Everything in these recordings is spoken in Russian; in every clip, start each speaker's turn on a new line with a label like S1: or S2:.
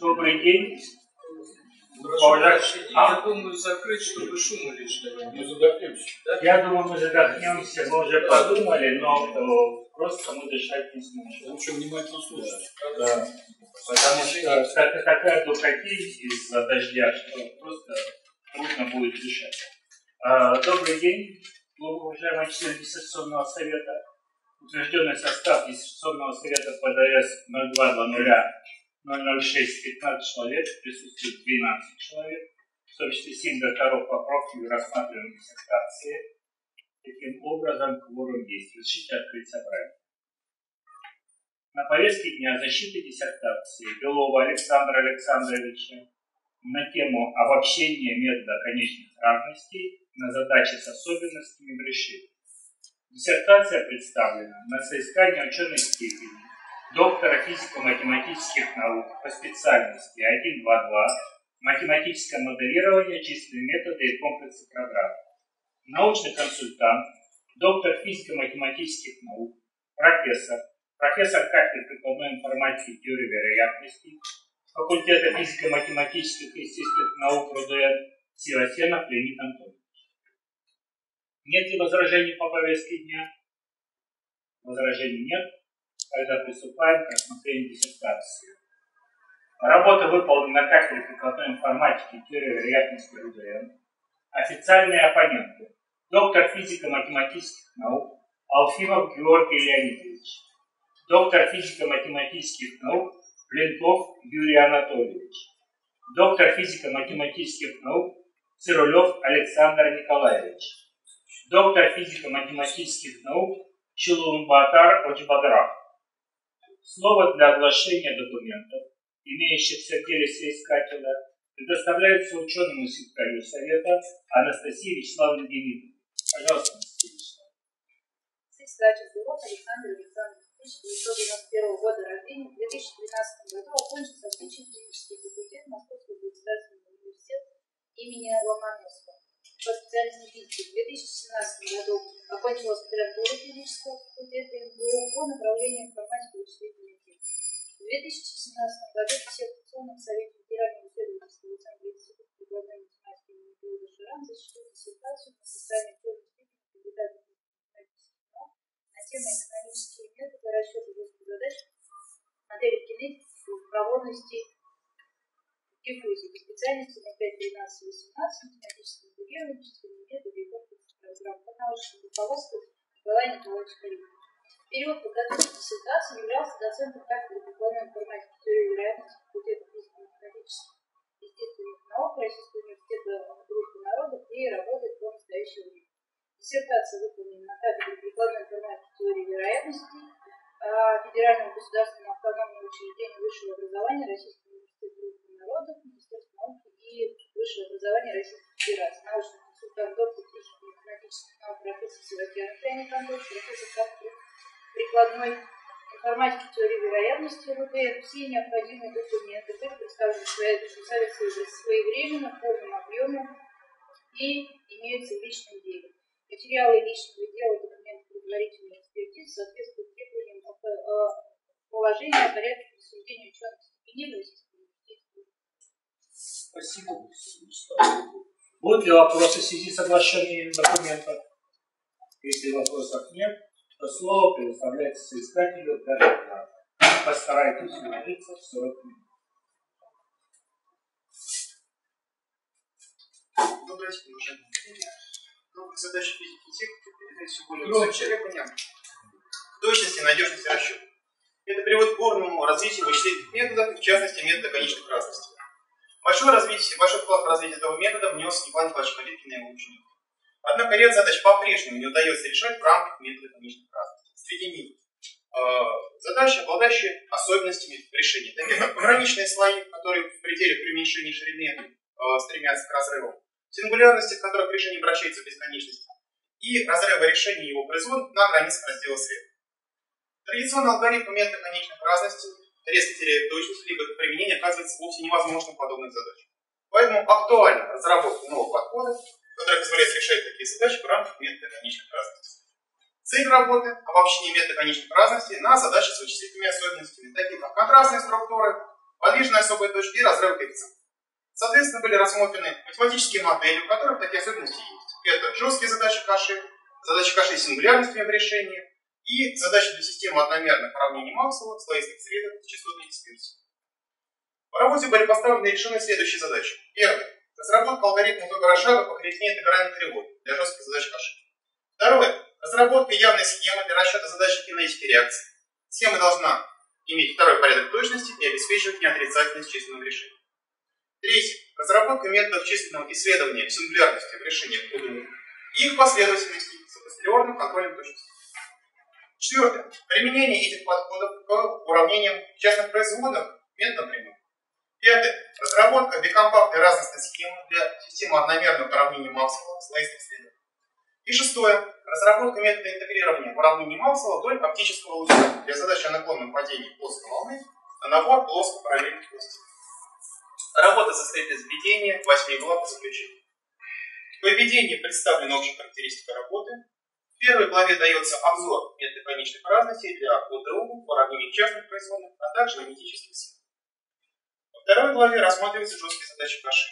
S1: Добрый день.
S2: А? Я думаю закрыть, чтобы шума лишнего.
S3: Не задохнемся.
S1: Я думаю, мы задохнемся, мы уже подумали, но э, просто мы дышать не сможем.
S3: Лучше внимательно слушать.
S1: Да. Потому что так- такая духотень из-за дождя, что просто трудно будет дышать. А, Добрый день, уважаемые члены диссертационного совета. Утвержденный состав диссертационного совета ПДС 0220 006 15 человек, присутствует 12 человек, в том числе 7 докторов по профилю рассматриваемой диссертации. Таким образом, кворум есть. Разрешите открыть собрание. На повестке дня защиты диссертации Белова Александра Александровича на тему обобщения метода конечных разностей на задачи с особенностями в решении. Диссертация представлена на соискание ученой степени доктора физико-математических наук по специальности 1.2.2 математическое моделирование, численные методы и комплексы программ. Научный консультант, доктор физико-математических наук, профессор, профессор кафедры прикладной информатики и теории вероятности, факультета физико-математических и естественных наук РУДН Севастьянов Леонид Антонович. Нет ли возражений по повестке дня? Возражений нет. Тогда приступаем к рассмотрению диссертации. Работа выполнена на кафедре прикладной информатики и теории вероятности РУДН. Официальные оппоненты. Доктор физико-математических наук Алфимов Георгий Леонидович. Доктор физико-математических наук Блинков Юрий Анатольевич. Доктор физико-математических наук Цирулев Александр Николаевич. Доктор физико-математических наук Чулумбатар Очбадрах. Слово для оглашения документов, имеющихся в деле соискателя, предоставляется ученому секретарю Совета Анастасии Вячеславовне Демидовой. Пожалуйста, Анастасия Вячеславовна.
S4: Председатель Белов Александр Александрович 1991 года рождения, в 2013 году окончил закончил химический факультет Московского государственного университета имени Ломоносова. По специальности в 2017 году окончил аспирантуру физического факультета МГУ по направлению информатика и вычислительная техника. В 2017 году в диссертационном совете Федерального исследовательского центра Института прикладной математики имени Клода Шаран защитил диссертацию по социальной теории степени кандидата математических наук на тему экономические методы расчета задач, модели кинетики и проводности по специальности на 5, 12, 18, математическое интегрирование, численные методы и комплексы программ по научному руководству Николай Николаевич Каримов. В период подготовки диссертации являлся доцентом кафедры прикладной информатики теории вероятности факультета физико-математических естественных наук Российского университета группы народов и работает по настоящее время. Диссертация выполнена на кафедре прикладной информатики теории вероятности а, Федерального государственного автономного учреждения высшего образования Российского народов, Министерства науки и высшего образования Российской Федерации, научный консультант, доктор физико-математических наук, профессор Севастьян Леонид Антонович, профессор кафедры прикладной информатики теории вероятности РУД, все необходимые документы были представлены своей диссертации своевременно, в полном объеме и имеются в личном деле. Материалы личного дела, документы предварительной экспертизы соответствуют требованиям положения о порядке присуждения ученых степеней университете.
S1: Спасибо. Будут ли вопросы в связи с соглашением документов? Если вопросов нет, то слово предоставляется соискателю для. Постарайтесь уложиться в 40 минут.
S5: Добрый день, уважаемые. Новая задача физики и техники передать все более высокие требования к точности и надежности расчета. Это приводит к бурному развитию вычислительных методов, в частности метода конечных разностей. Большое, развитие, большой вклад в развитие этого метода внес Иван Николаевич Калиткин и его ученик. Однако ряд задач по-прежнему не удается решать в рамках метода конечных разностей. Среди них э, задачи, обладающие особенностями решения, такие как пограничные слои, которые в пределе при уменьшении ширины э, стремятся к разрывам, сингулярности, в которых решение обращается в бесконечность, и разрыва решения его производных на границах раздела света. Традиционный алгоритм метода конечных разностей резко теряет точность, либо применение оказывается вовсе невозможным подобных задач. Поэтому актуальна разработка нового подхода, который позволяет решать такие задачи в рамках метода конечных разностей. Цель работы – обобщение метода конечной разности на задачи с вычислительными особенностями, такие как контрастные структуры, подвижные особые точки и разрывы коэффициентов. Соответственно, были рассмотрены математические модели, у которых такие особенности есть. Это жесткие задачи каши, задачи каши с в решении и задачи для системы одномерных уравнений Максвелла, слоистых средок с частотной дисперсией. В работе были поставлены и решены следующие задачи. Первое. Разработка алгоритма выбора шага по хребтне интегральной тревоги для жестких задач каши. Второе. Разработка явной схемы для расчета задачи кинетики реакции. Схема должна иметь второй порядок точности и обеспечивать неотрицательность численного решения. Третье. Разработка методов численного исследования сингулярности в решениях УДУ и их последовательности с апостериорным контролем точности. Четвертое. Применение этих подходов к уравнениям частных производных методом прямых. Пятое. Разработка бикомпактной разностной схемы для системы одномерных уравнений Максвелла слоистых следов. И шестое. Разработка метода интегрирования уравнений Максвелла вдоль оптического луча для задачи о наклонном падении плоской волны на набор плоско-параллельных плоскостей. Работа состоит из введения, восьми глав заключения. В введении представлена общая характеристика работы. В первой главе дается обзор метода конечных разностей для ОДУ, уравнений частных производных, а также аналитических схем. Во второй главе рассматриваются жесткие задачи каши.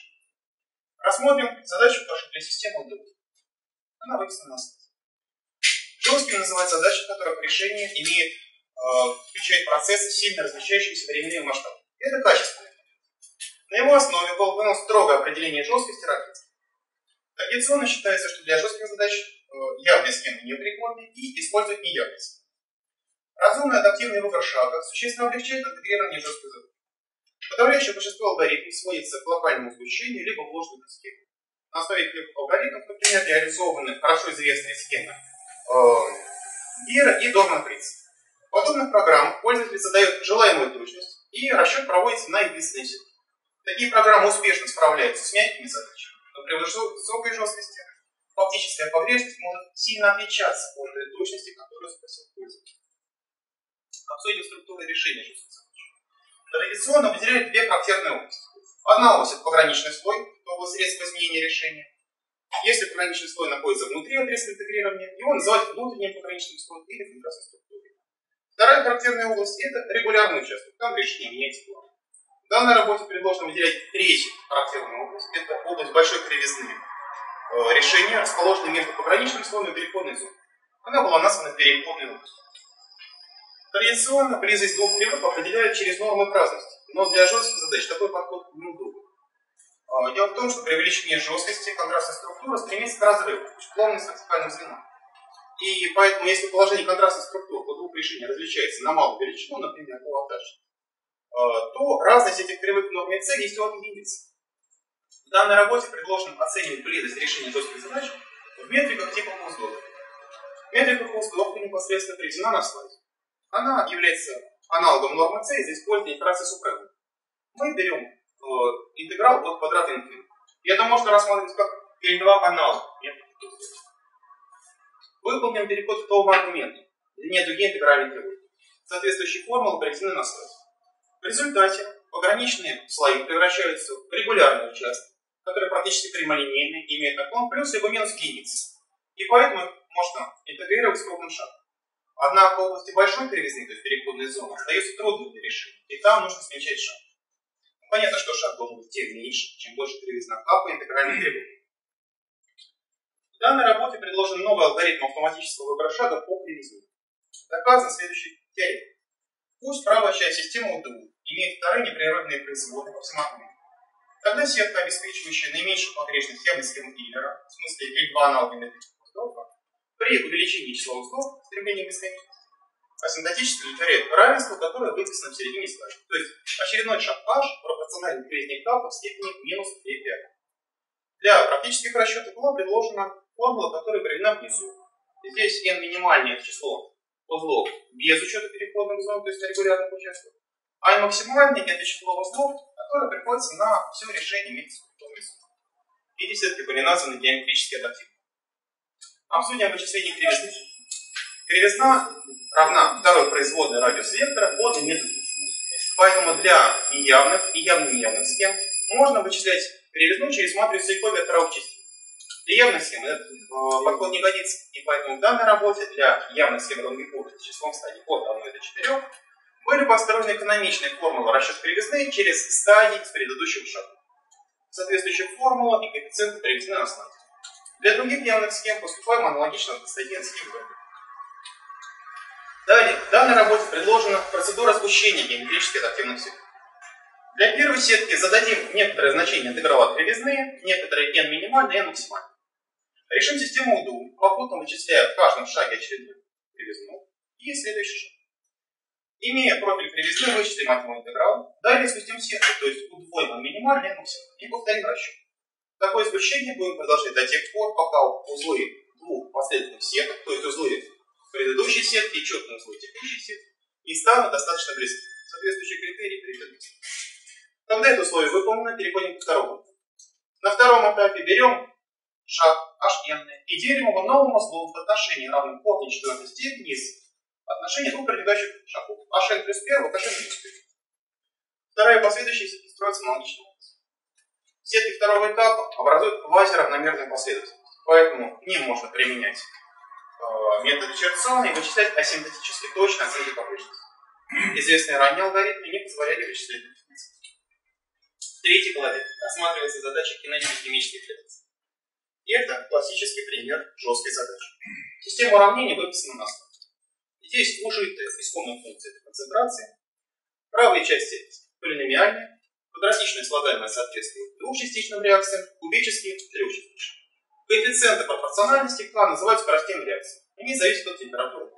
S5: Рассмотрим задачу каши для системы ОДУ. Она выписана на слайде. Жесткими называют задачи, в которых решение имеет, э, включает процессы, сильно различающиеся временные масштабы. Это качественные на его основе было выдано строгое определение жесткости равенства. Традиционно считается, что для жестких задач явные схемы непригодны и используют неявные схемы. Разумный адаптивный выбор шага существенно облегчает интегрирование жесткой задачи. Подавляющее большинство алгоритмов сводится к локальному сгущению либо вложенным схемам. На основе этих алгоритмов, например, реализованы хорошо известные схемы Гера и Дорман Принц. В подобных программах пользователь задает желаемую точность, и расчет проводится на единственной сетке. Такие программы успешно справляются с мягкими задачами, но при высокой жесткости фактическая погрешность может сильно отличаться от той точности, которую спросил пользователь. Обсудим структуры решения. Традиционно выделяют две характерные области. Одна ось – это пограничный слой, область средства изменения решения. Если пограничный слой находится внутри отрезка интегрирования, его называют внутренним пограничным слоем или фильтрацией структурой. Вторая характерная область – это регулярный участок, там решение меняется плавно. В данной работе предложено выделять третью характерную область. Это область большой кривизны э, решения, расположенной между пограничным слоем и переходной зоной. Она была названа переходной областью. Традиционно близость двух кривых определяют через нормы праздности, но для жестких задач такой подход неудобен. А, дело в том, что при увеличении жесткости контрастная структура стремится к разрыву, то есть плавность вертикальных звена. И поэтому, если положение контрастной структуры по двух решений различается на малую величину, например, полотаж, Э, то разность этих кривых в норме c есть от единицы. В данной работе предложено оценивать близость решения жестких задач в метриках типа Кузлова. Метрика Кузлова непосредственно приведена на слайде. Она является аналогом нормы c из-за использования фракции супремы. Мы берем э, интеграл от квадрата инфинити. И это можно рассматривать как L2 аналог Выполним переход к новому аргументу. Длине дуги интегральной тревоги. Соответствующие формулы приведены на слайде. В результате пограничные слои превращаются в регулярные участки, которые практически прямолинейны имеют наклон плюс либо минус к единице. И поэтому можно интегрировать с крупным шагом. Однако в области большой кривизны, то есть переходной зоны, остается трудным для решения, и там нужно смягчать шаг. Ну, понятно, что шаг должен быть тем меньше, чем больше кривизна А по интегральной требованию. В данной работе предложен новый алгоритм автоматического выбора шага по кривизне. Доказан следующий теорем. Пусть правая часть системы УДУ имеет вторые непрерывные производные по Тогда сетка, обеспечивающая наименьшую погрешность явной схемы Гиллера, в смысле L2 аналога при увеличении числа узлов стремление к бесконечности, асимптотически удовлетворяет равенство, которое выписано в середине слайда. То есть очередной шаг h пропорциональный крестник в степени минус 2 5. Для практических расчетов была предложена формула, которая приведена внизу. Здесь n минимальное число узлов без учета переходных зон, то есть регулярных участков. А максимальный число узлов, которое приходится на все решение месяца. Эти сетки были названы геометрически адаптивными. Обсудим вычисление кривизны. Кривизна равна второй производной радиус вектора от длины Поэтому для неявных и явно неявных схем можно вычислять кривизну через матрицу Яковлева второго частей. Для явных схем этот э, подход не годится, и поэтому в данной работе для явных схем Ронгенбурга с числом стадий от 1 до 4 были построены экономичные формулы расчета кривизны через стадии с предыдущего шага. Соответствующая формула и коэффициенты приведены на основе. Для других явных схем поступаем аналогично к статье схем Далее, в данной работе предложена процедура сгущения геометрически адаптивных сеток. Для первой сетки зададим некоторое значение интеграла кривизны, некоторые n минимальное, n максимальное. Решим систему УДУ, попутно вычисляя в каждом шаге очередную кривизну и следующий шаг. Имея профиль кривизны, вычислим от интеграл. Далее спустим сетку, то есть удвоим минимальный n максимальный, и повторим расчет. Такое сгущение будем продолжать до тех пор, пока узлы двух последовательных сеток, то есть узлы предыдущей сетки и четные узлы текущей сетки, не станут достаточно близки. Соответствующие критерии переходят. Когда это условие выполнено, переходим к второму. На втором этапе берем шаг hn и делим его новым узлом в отношении равным корню четвертой степени из отношения двух прилегающих шагов. hn плюс 1 к hn плюс 1. Вторая последующая строится аналогичным образом. Сетки второго этапа образуют квазиравномерную последовательность, поэтому к ним можно применять э, методы Черцона и вычислять асимптотически точно оценки погрешности. Известные ранее алгоритмы не позволяли вычислять в третьей главе рассматривается задача кинетико-химических реакций. И это классический пример жесткой задачи. Система уравнений выписана на стол. Здесь ужитая искомая функция этой концентрации. Правая часть полиномиальная, квадратичная слагаемая соответствует двухчастичным реакциям, кубические – трехчастичным. Коэффициенты пропорциональности К называют скоростями реакции. Они зависят от температуры.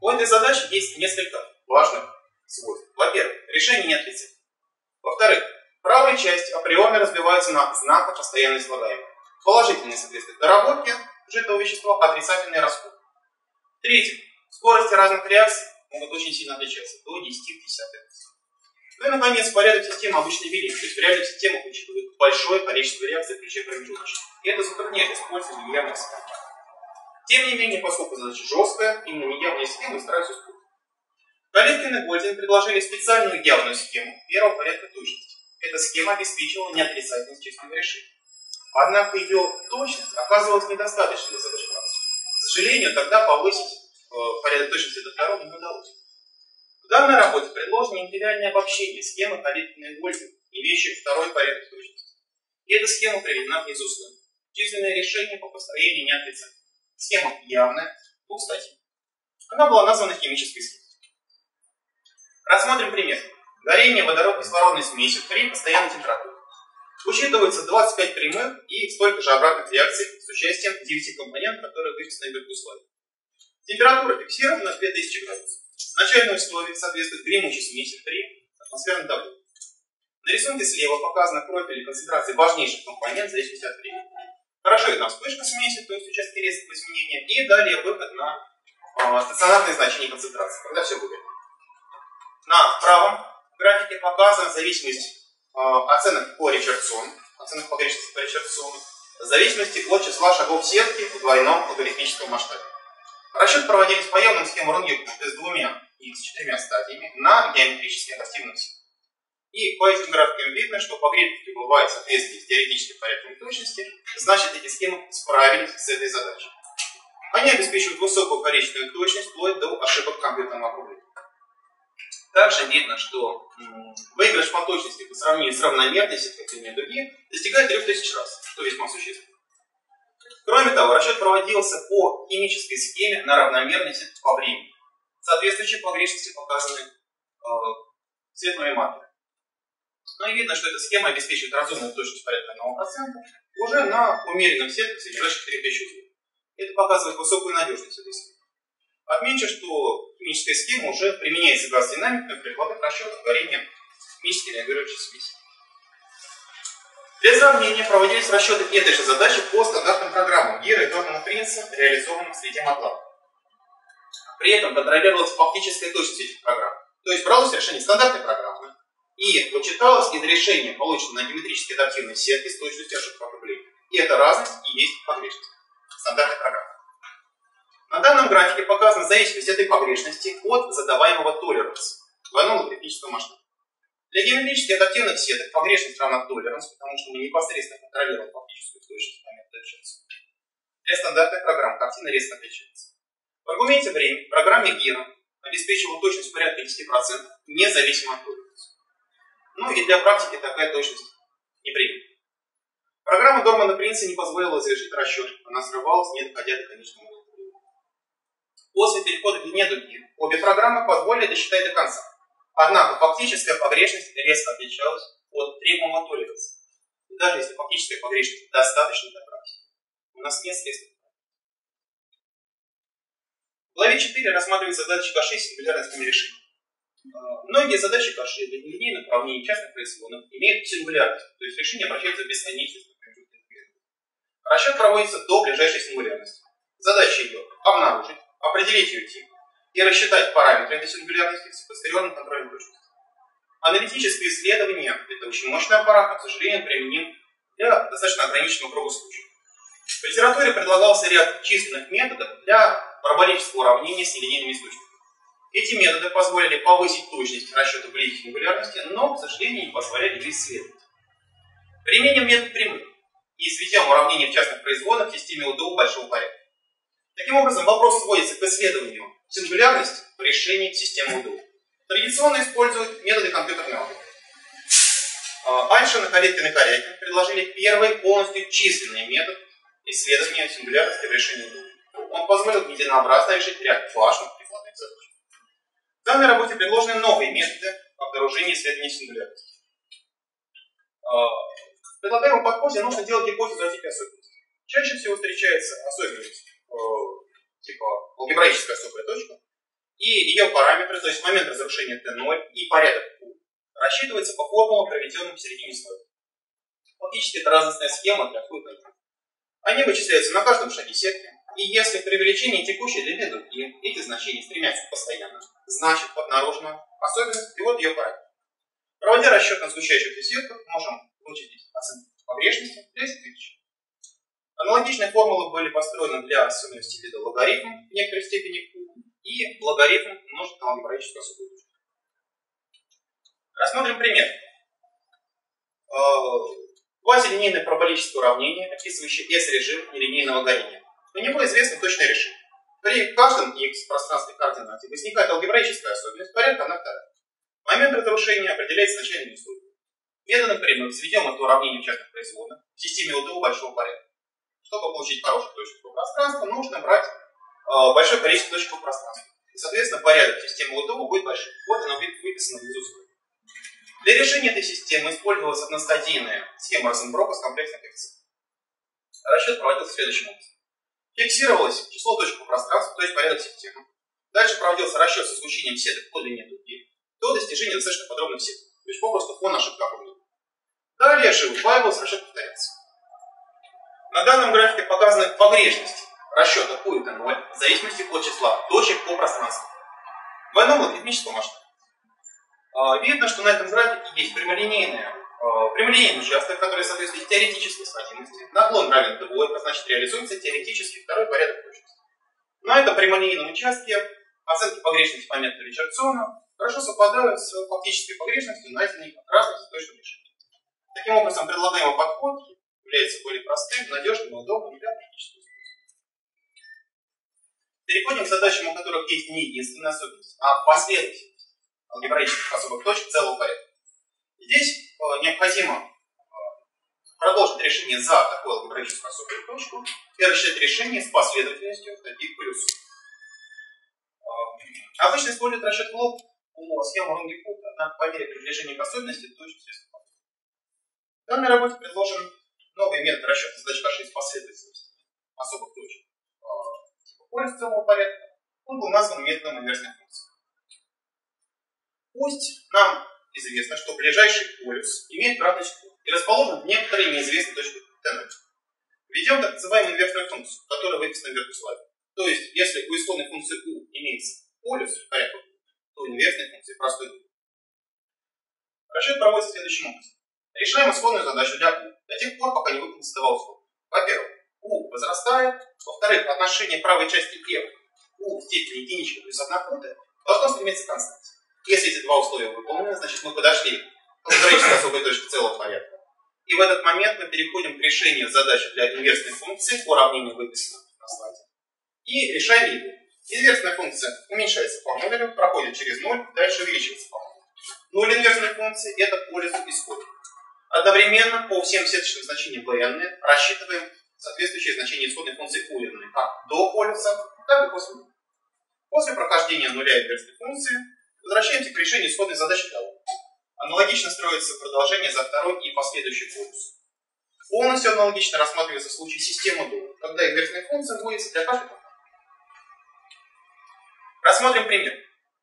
S5: У этой задачи есть несколько важных свойств. Во-первых, решение не отрицательно. Во-вторых, правая часть априорно разбивается на знаках постоянной слагаемой. Положительные соответствуют доработке жидкого вещества, отрицательные расход. В-третьих, скорости разных реакций могут очень сильно отличаться, до 10 в 10 Ну и, наконец, порядок системы обычно велик, то есть в реальных системах учитывают большое количество реакций, включая промежуточные. И это затрудняет использование неявных схем. Тем не менее, поскольку задача жесткая, именно неявные схемы стараются использовать. Калиткин и Гольдин предложили специальную явную схему первого порядка точности. Эта схема обеспечивала неотрицательность чистого решения. Однако ее точность оказывалась недостаточной для задач практики. К сожалению, тогда повысить э, порядок точности до второго не удалось. В данной работе предложено интегральное обобщение схемы и Гольдина, имеющей второй порядок точности. И эта схема приведена внизу слоем. Численное решение по построению неотрицательности. Схема явная, двухстатья. Она была названа химической схемой. Рассмотрим пример. Горение водород-кислородной смеси при постоянной температуре. Учитывается 25 прямых и столько же обратных реакций с участием 9 компонентов, которые вычислены вверху условия. Температура фиксирована на 2000 градусов. Начальные условия соответствуют гремучей смеси при атмосферном давлении. На рисунке слева показаны профили концентрации важнейших компонентов в зависимости от времени. Хорошо видна вспышка смеси, то есть участки резкого изменения, и далее выход на э, стационарные значения концентрации, когда все будет. На правом графике показана зависимость э, оценок по Ричардсону, оценок погрешности по Ричардсону, в зависимости от числа шагов сетки в двойном логарифмическом масштабе. Расчет проводились по явным схемам Рунгекна, то есть двумя и с четырьмя стадиями, на геометрически адаптивных схемах. И по этим графикам видно, что погрешность пребывает в соответствии с теоретическим порядком точности, значит эти схемы справились с этой задачей. Они обеспечивают высокую количественную точность вплоть до ошибок компьютерного округления. Также видно, что выигрыш по точности по сравнению с равномерной сеткой дуги достигает 3000 раз, что весьма существенно. Кроме того, расчет проводился по химической схеме на равномерной сетке по времени. Соответствующие погрешности показаны э, цветной маркером. Ну и видно, что эта схема обеспечивает разумную точность порядка 1% уже на умеренных сетках, содержащих 3000 узлов. Это показывает высокую надежность этой схемы. Отмечу, что химическая схема уже применяется газ-динамикой в прикладных расчетах горения химически реагирующей смеси. Для сравнения проводились расчеты этой же задачи по стандартным программам Гира и Тормана Принца, реализованным в среде MATLAB. При этом контролировалась фактическая точность этих программ. То есть бралось решение стандартной программы и вычиталось из решения, полученного на геометрически адаптивной сетке с точностью ошибок округления. И эта разность и есть погрешность стандартной программы. На данном графике показана зависимость этой погрешности от задаваемого толеранса двойного логарифмического масштаба. Для геометрически адаптивных сеток погрешность равна толеранс, потому что мы непосредственно контролируем фактическую точность момента отчетности. Для стандартных программ картина резко отличается. В аргументе времени программе Гена обеспечивал точность порядка 10% независимо от толеранса. Ну и для практики такая точность неприемлема. Программа Дормана Принца не позволила завершить расчет. Она срывалась, не доходя до конечного удовлетворения. После перехода к длине дуги обе программы позволили досчитать до конца. Однако фактическая погрешность резко отличалась от требуемого толеранса. И даже если фактическая погрешность достаточно для практики, у нас нет средств. В главе 4 рассматривается задача каши с сингулярностями решения. Многие задачи каши для линейных уравнений частных производных имеют сингулярность, то есть решение обращается в бесконечность Расчет проводится до ближайшей сингулярности. Задача ее обнаружить, определить ее тип и рассчитать параметры этой сингулярности с постерионным контролем точности. Аналитическое исследование – это очень мощный аппарат, но, к сожалению, применим для достаточно ограниченного круга случаев. В литературе предлагался ряд численных методов для параболического уравнения с нелинейными источниками. Эти методы позволили повысить точность расчета близкой сингулярности, но, к сожалению, не позволяли ее исследовать. Применим метод прямых и сведем уравнение в частных производных в системе УДУ большого порядка. Таким образом, вопрос сводится к исследованию сингулярности в решении системы УДУ. Традиционно используют методы компьютерной алгебры. Альшин и Калиткин и Корякин предложили первый полностью численный метод исследования сингулярности в решении УДУ. Он позволил единообразно решить ряд важных прикладных задач. В данной работе предложены новые методы обнаружения исследования сингулярности. В предлагаемом подходе нужно делать гипотезу о типе особенностей. Чаще всего встречается особенность э, типа алгебраическая особая точка, и ее параметры, то есть момент разрушения t0 и порядок q, рассчитывается по формулам, проведенным в середине слоя. Фактически это разностная схема для q Они вычисляются на каждом шаге сетки, и если при увеличении текущей длины дуги эти значения стремятся постоянно, значит обнаружена особенность, и вот ее параметр. Проводя расчет на случающихся сетках, можем вычислить оценку погрешности для тысяч. Аналогичные формулы были построены для особенностей вида логарифм в некоторой степени и логарифм умножить на алгебраическую особую точку. Рассмотрим пример. Квазилинейное параболическое уравнение, описывающее S-режим нелинейного горения. На него известно точное решение. При каждом x в пространстве координате возникает алгебраическая особенность порядка 1 вторая. Момент разрушения определяется начальными условиями. Методом прямых сведем это уравнение частных производных в системе УДО большого порядка. Чтобы получить хорошую точку пространства, нужно брать э, большое количество точек пространства. И, соответственно, порядок системы УДО будет большим. Вот оно выписано внизу. Для решения этой системы использовалась одностадийная схема Розенброка с комплексным коэффициентом. Расчет проводился следующим образом. Фиксировалось число точек по пространству, то есть порядок системы. Дальше проводился расчет с излучением сеток по длине дуги до достижения достаточно подробных сеток. То есть попросту фон ошибка уровня. Далее же удваивался расчет повторяется. На данном графике показаны погрешность расчета это 0 в зависимости от числа точек по пространству. В двойном логарифмическом масштабе. Видно, что на этом графике есть прямолинейная, а, прямолинейный участок, который соответствует теоретической сходимости. Наклон равен двойка, значит реализуется теоретически второй порядок точности. На этом прямолинейном участке оценки погрешности по Ричардсона хорошо совпадают с фактической погрешностью, найденной от разных точек решения. Таким образом, предлагаемый подход является более простым, надежным удобным для практического использования. Переходим к задачам, у которых есть не единственная особенность, а последовательность алгебраических особых точек целого порядка. Здесь э, необходимо э, продолжить решение за такую алгебраическую особую точку и рассчитать решение с последовательностью таких плюсов. Э, обычно используют расчет в лоб по схеме Рунгекута, однако по мере приближения к особенности точность резко В данной работе предложен новый метод расчета задач каши из последовательности особых точек типа полюс целого порядка. Он был назван методом инверсной функции. Пусть нам известно, что ближайший полюс имеет кратность q и расположен в некоторой неизвестной точке t0. Введем так называемую инверсную функцию, которая выписана вверху слайда. То есть, если у исходной функции u имеется полюс порядка то инверсной функции простой Расчет проводится следующим образом. Решаем исходную задачу для u до тех пор, пока не выполнится два. Во-первых, u возрастает. Во-вторых, отношение правой части f u в степени единичка плюс 1 пункта должно стремиться к константе. Если эти два условия выполнены, значит мы подошли алгоритм особой точки целого порядка. И в этот момент мы переходим к решению задачи для инверсной функции по уравнению выписанного на слайде. И решаем ее. Инверсная функция уменьшается по модулю, проходит через 0, дальше увеличивается по модулю. Ноль инверсной функции – это полюс исходит. Одновременно по всем сеточным значениям Bn рассчитываем соответствующее значение исходной функции u как до полюса, так и после. После прохождения нуля инверсной функции возвращаемся к решению исходной задачи того. Аналогично строится продолжение за второй и последующий полюс. Полностью аналогично рассматривается случай системы до, когда инверсная функция вводится для каждой Рассмотрим пример.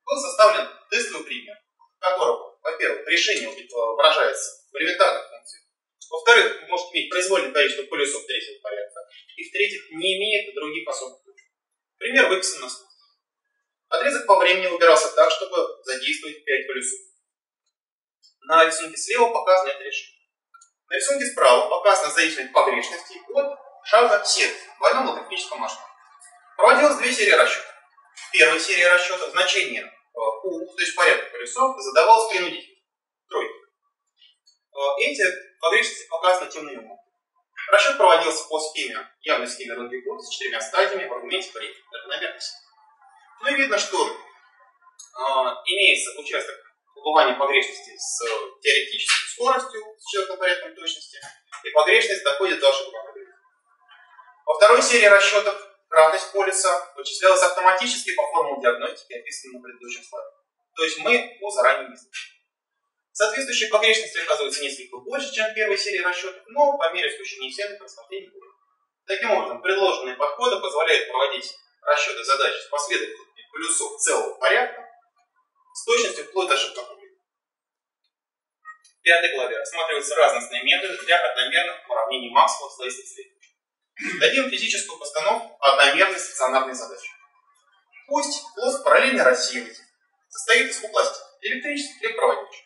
S5: Был составлен тестовый пример, в котором, во-первых, решение выражается элементарных функциях. Во-вторых, может иметь произвольное количество полюсов третьего порядка. И в-третьих, не имеет других особых ключей. Пример выписан на слайде. Отрезок по времени выбирался так, чтобы задействовать 5 полюсов. На рисунке слева показано это решение. На рисунке справа показана зависимость погрешности от шага 7 в двойном логарифмическом масштабе. Проводилось две серии расчетов. В первой серии расчетов значение U, э, то есть порядок полюсов, задавалось принудительно. Эти погрешности показаны темным умом. Расчет проводился по схеме, явной схеме Ронгекут с четырьмя стадиями в аргументе времени, равномерности. Ну и видно, что э, имеется участок убывания погрешности с теоретической скоростью, с четвертым порядком точности, и погрешность доходит до ошибок. Во второй серии расчетов кратность полиса вычислялась автоматически по формулам диагностики, описанным на предыдущем слайде. То есть мы по заранее не Соответствующие погрешности оказываются несколько больше, чем в первой серии расчетов, но по мере случайной сеты просмотрения будет. Таким образом, предложенные подходы позволяют проводить расчеты задач с последовательностью плюсов целого порядка с точностью вплоть до ошибок В пятой главе рассматриваются разностные методы для одномерных уравнений Максвелла в слоистых средних. Дадим физическую постановку одномерной стационарной задачи. Пусть плост параллельно рассеиватель состоит из двух пластин – электрических и проводящих.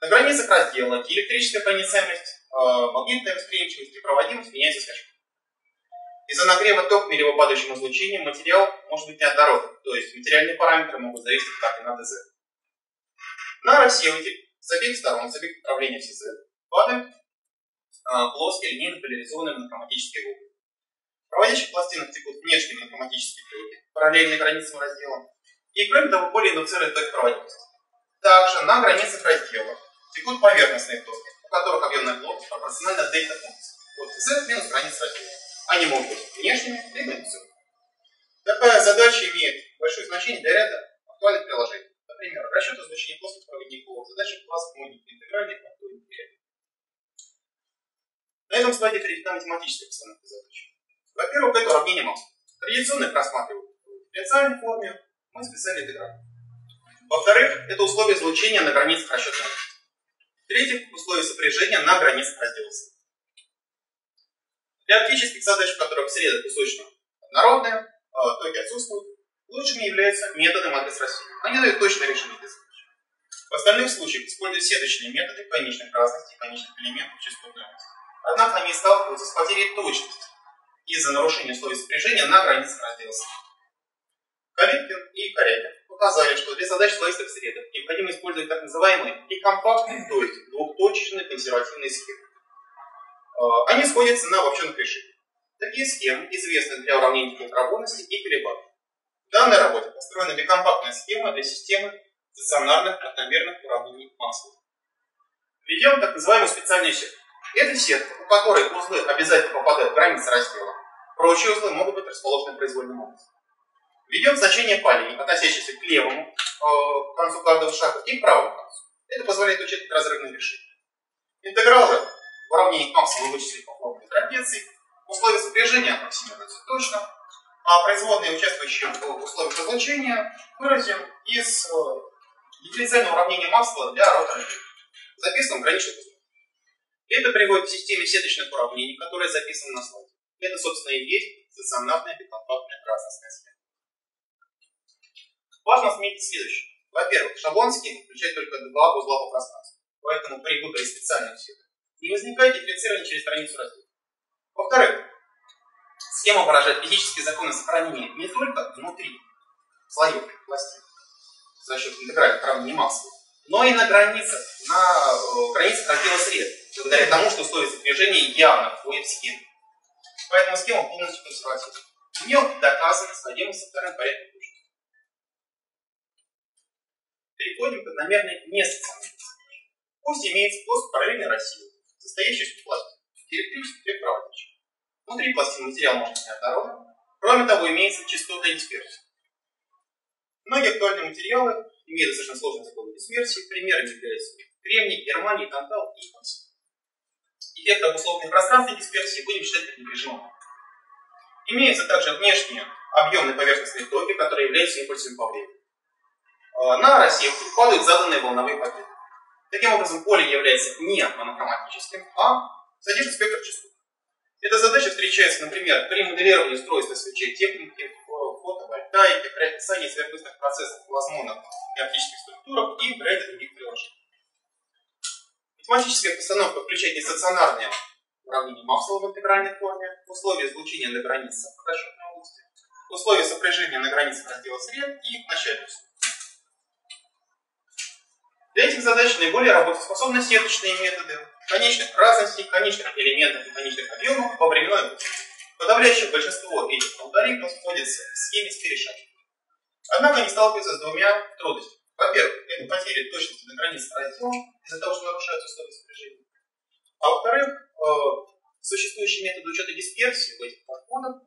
S5: На границах раздела электрическая проницаемость, э, магнитная восприимчивость и проводимость меняются скачками. Из-за нагрева токами или его падающим излучением материал может быть неоднородным, то есть материальные параметры могут зависеть и на ДЗ. На рассеиватель с обеих сторон, с обеих направлений СЗ падают э, плоские линейно поляризованные монохроматические волны. В проводящих текут внешние монохроматические токи, параллельные границам раздела, и кроме того более индуцируют ток проводимости. Также на границах раздела текут поверхностные токи, у которых объемная плотность пропорциональна дельта функции. Вот z минус граница раздела. Они могут быть внешними, либо индукционными. Такая задача имеет большое значение для ряда актуальных приложений. Например, расчет излучения плоских проводников, задача класс моники, интегральных контурных На этом слайде приведена математическая постановка задачи. Во-первых, это уравнение Макса. Традиционно их рассматривают в дифференциальной форме, мы списали интегральную. Во-вторых, это условия излучения на границах расчетного. В-третьих, условия сопряжения на границах раздела Для оптических задач, в которых среда кусочно однородная, а токи отсутствуют, лучшими являются методы матриц рассеяния. Они дают точное решение этой задачи. В остальных случаях используют сеточные методы конечных разностей, конечных элементов частотной Однако они сталкиваются с потерей точности из-за нарушения условий сопряжения на границах раздела Калиткин и Корякин показали, что для задач слоистых средок необходимо использовать так называемые и компактные, то есть двухточечные консервативные схемы. А, они сходятся на обобщенных решениях. Такие схемы известны для уравнений контрабонности и перебавки. В данной работе построена бикомпактная схема для системы стационарных одномерных уравнений Максвелла. Введем так называемую специальную сетку. Это сетка, у которой узлы обязательно попадают в границы раздела. Прочие узлы могут быть расположены произвольным образом. Введем значение полей, относящихся к левому э, концу каждого шага и к правому концу. Это позволяет учитывать разрывные решения. Интегралы в уравнении Максвелла вычислить по формуле трапеции. Условия сопряжения аппроксимируются точно. А производные, участвующие в условиях излучения, выразим из э, дифференциального уравнения Максвелла для ротора записанном граничных условиях. Это приводит к системе сеточных уравнений, которая записана на слайде. Это, собственно, и есть стационарная бикомпактная красностная схема. Важно отметить следующее. Во-первых, шаблон схемы включает только два узла по пространству. Поэтому при выборе специальных схем не возникает дифференцирования через страницу раздела. Во-вторых, схема выражает физические законы сохранения не только внутри слоев пластин за счет интегральных уравнений Максвелла, но и на границах на э, границах раздела сред, благодаря тому, что условия сопряжения явно входят в схему. Поэтому схема полностью консервативна. В нее доказано сходимость со вторым порядком точности. Переходим к одномерной нестационарной Пусть имеется плоская параллельная России, состоящая из пластин, электрических и проводящих. Внутри пластин материал может быть неоднородным. Кроме того, имеется частота дисперсии. Многие актуальные материалы имеют достаточно сложные законы дисперсии. Примерами являются кремний, германий, тантал и концерт. Эффект обусловленной пространственной дисперсии будем считать пренебрежимым. Имеются также внешние объемные поверхностные токи, которые являются импульсами по времени. А, на рассеивку падают заданные волновые пакеты. Таким образом, поле является не монохроматическим, а содержит спектр частот. Эта задача встречается, например, при моделировании устройства свечей техники, фотовольтаики, при описании сверхбыстрых процессов в возможных и оптических структурах и в ряде других приложений. Математическая постановка включает нестационарные уравнения Максвелла в интегральной форме, условия излучения на границе расчетной области, условия сопряжения на границе раздела сред и начальную Для этих задач наиболее работоспособны сеточные методы конечных разностей, конечных элементов и конечных объемов по временной области. Подавляющее большинство этих алгоритмов сходится в схеме с перешагом. Однако они сталкиваются с двумя трудностями. Во-первых, это потеря точности на границе раздела из-за того, что нарушаются условия сопряжения. А во-вторых, э, существующий метод учета дисперсии в этих подходах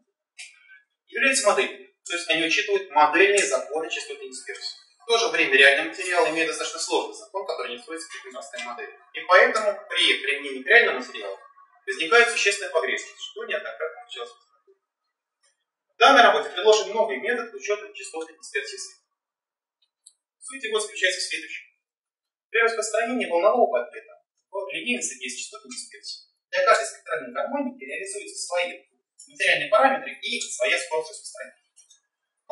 S5: является моделью. То есть они учитывают модельные законы частоты дисперсии. В то же время реальный материал имеет достаточно сложный закон, который не сводится к простой модели. И поэтому при применении к реальному материалу возникает существенная погрешность, что неоднократно встречалось в данной работе предложен новый метод учета частоты дисперсии. Суть его заключается в следующем. При распространении волнового пакета в линейности есть частоты дисперсии. Для каждой спектральной гармоники реализуются свои материальные параметры и своя скорость распространения.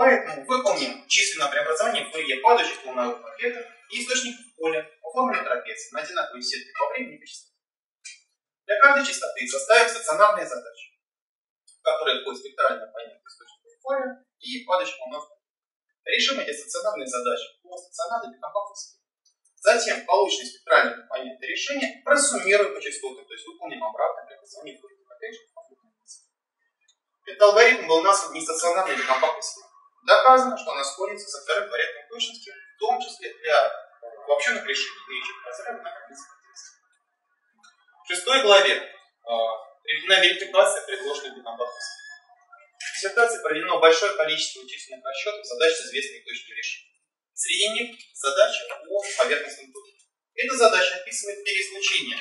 S5: Поэтому выполним численное преобразование в фойе падающих волновых пакетов и источник поля оформлен трапеции на одинаковой сетке по времени и по. Для каждой частоты составим стационарные задачи, в которые входит спектральное понятие источника поля и падающих волновых Решим эти стационарные задачи по стационарной компактности. Затем полученные спектральные компоненты решения просуммируем по частотам, то есть выполним обратное преобразование в Этот алгоритм был назван нестационарной декомпактностью. Доказано, что она сходится со вторым порядком точности, в том числе для обобщенных решений имеющих разряд на границе В шестой главе э, верификация предложенной декомпактности диссертации проведено большое количество численных расчетов задач с известными точками решения. Среди них задача по поверхностным точкам. Эта задача описывает переизлучение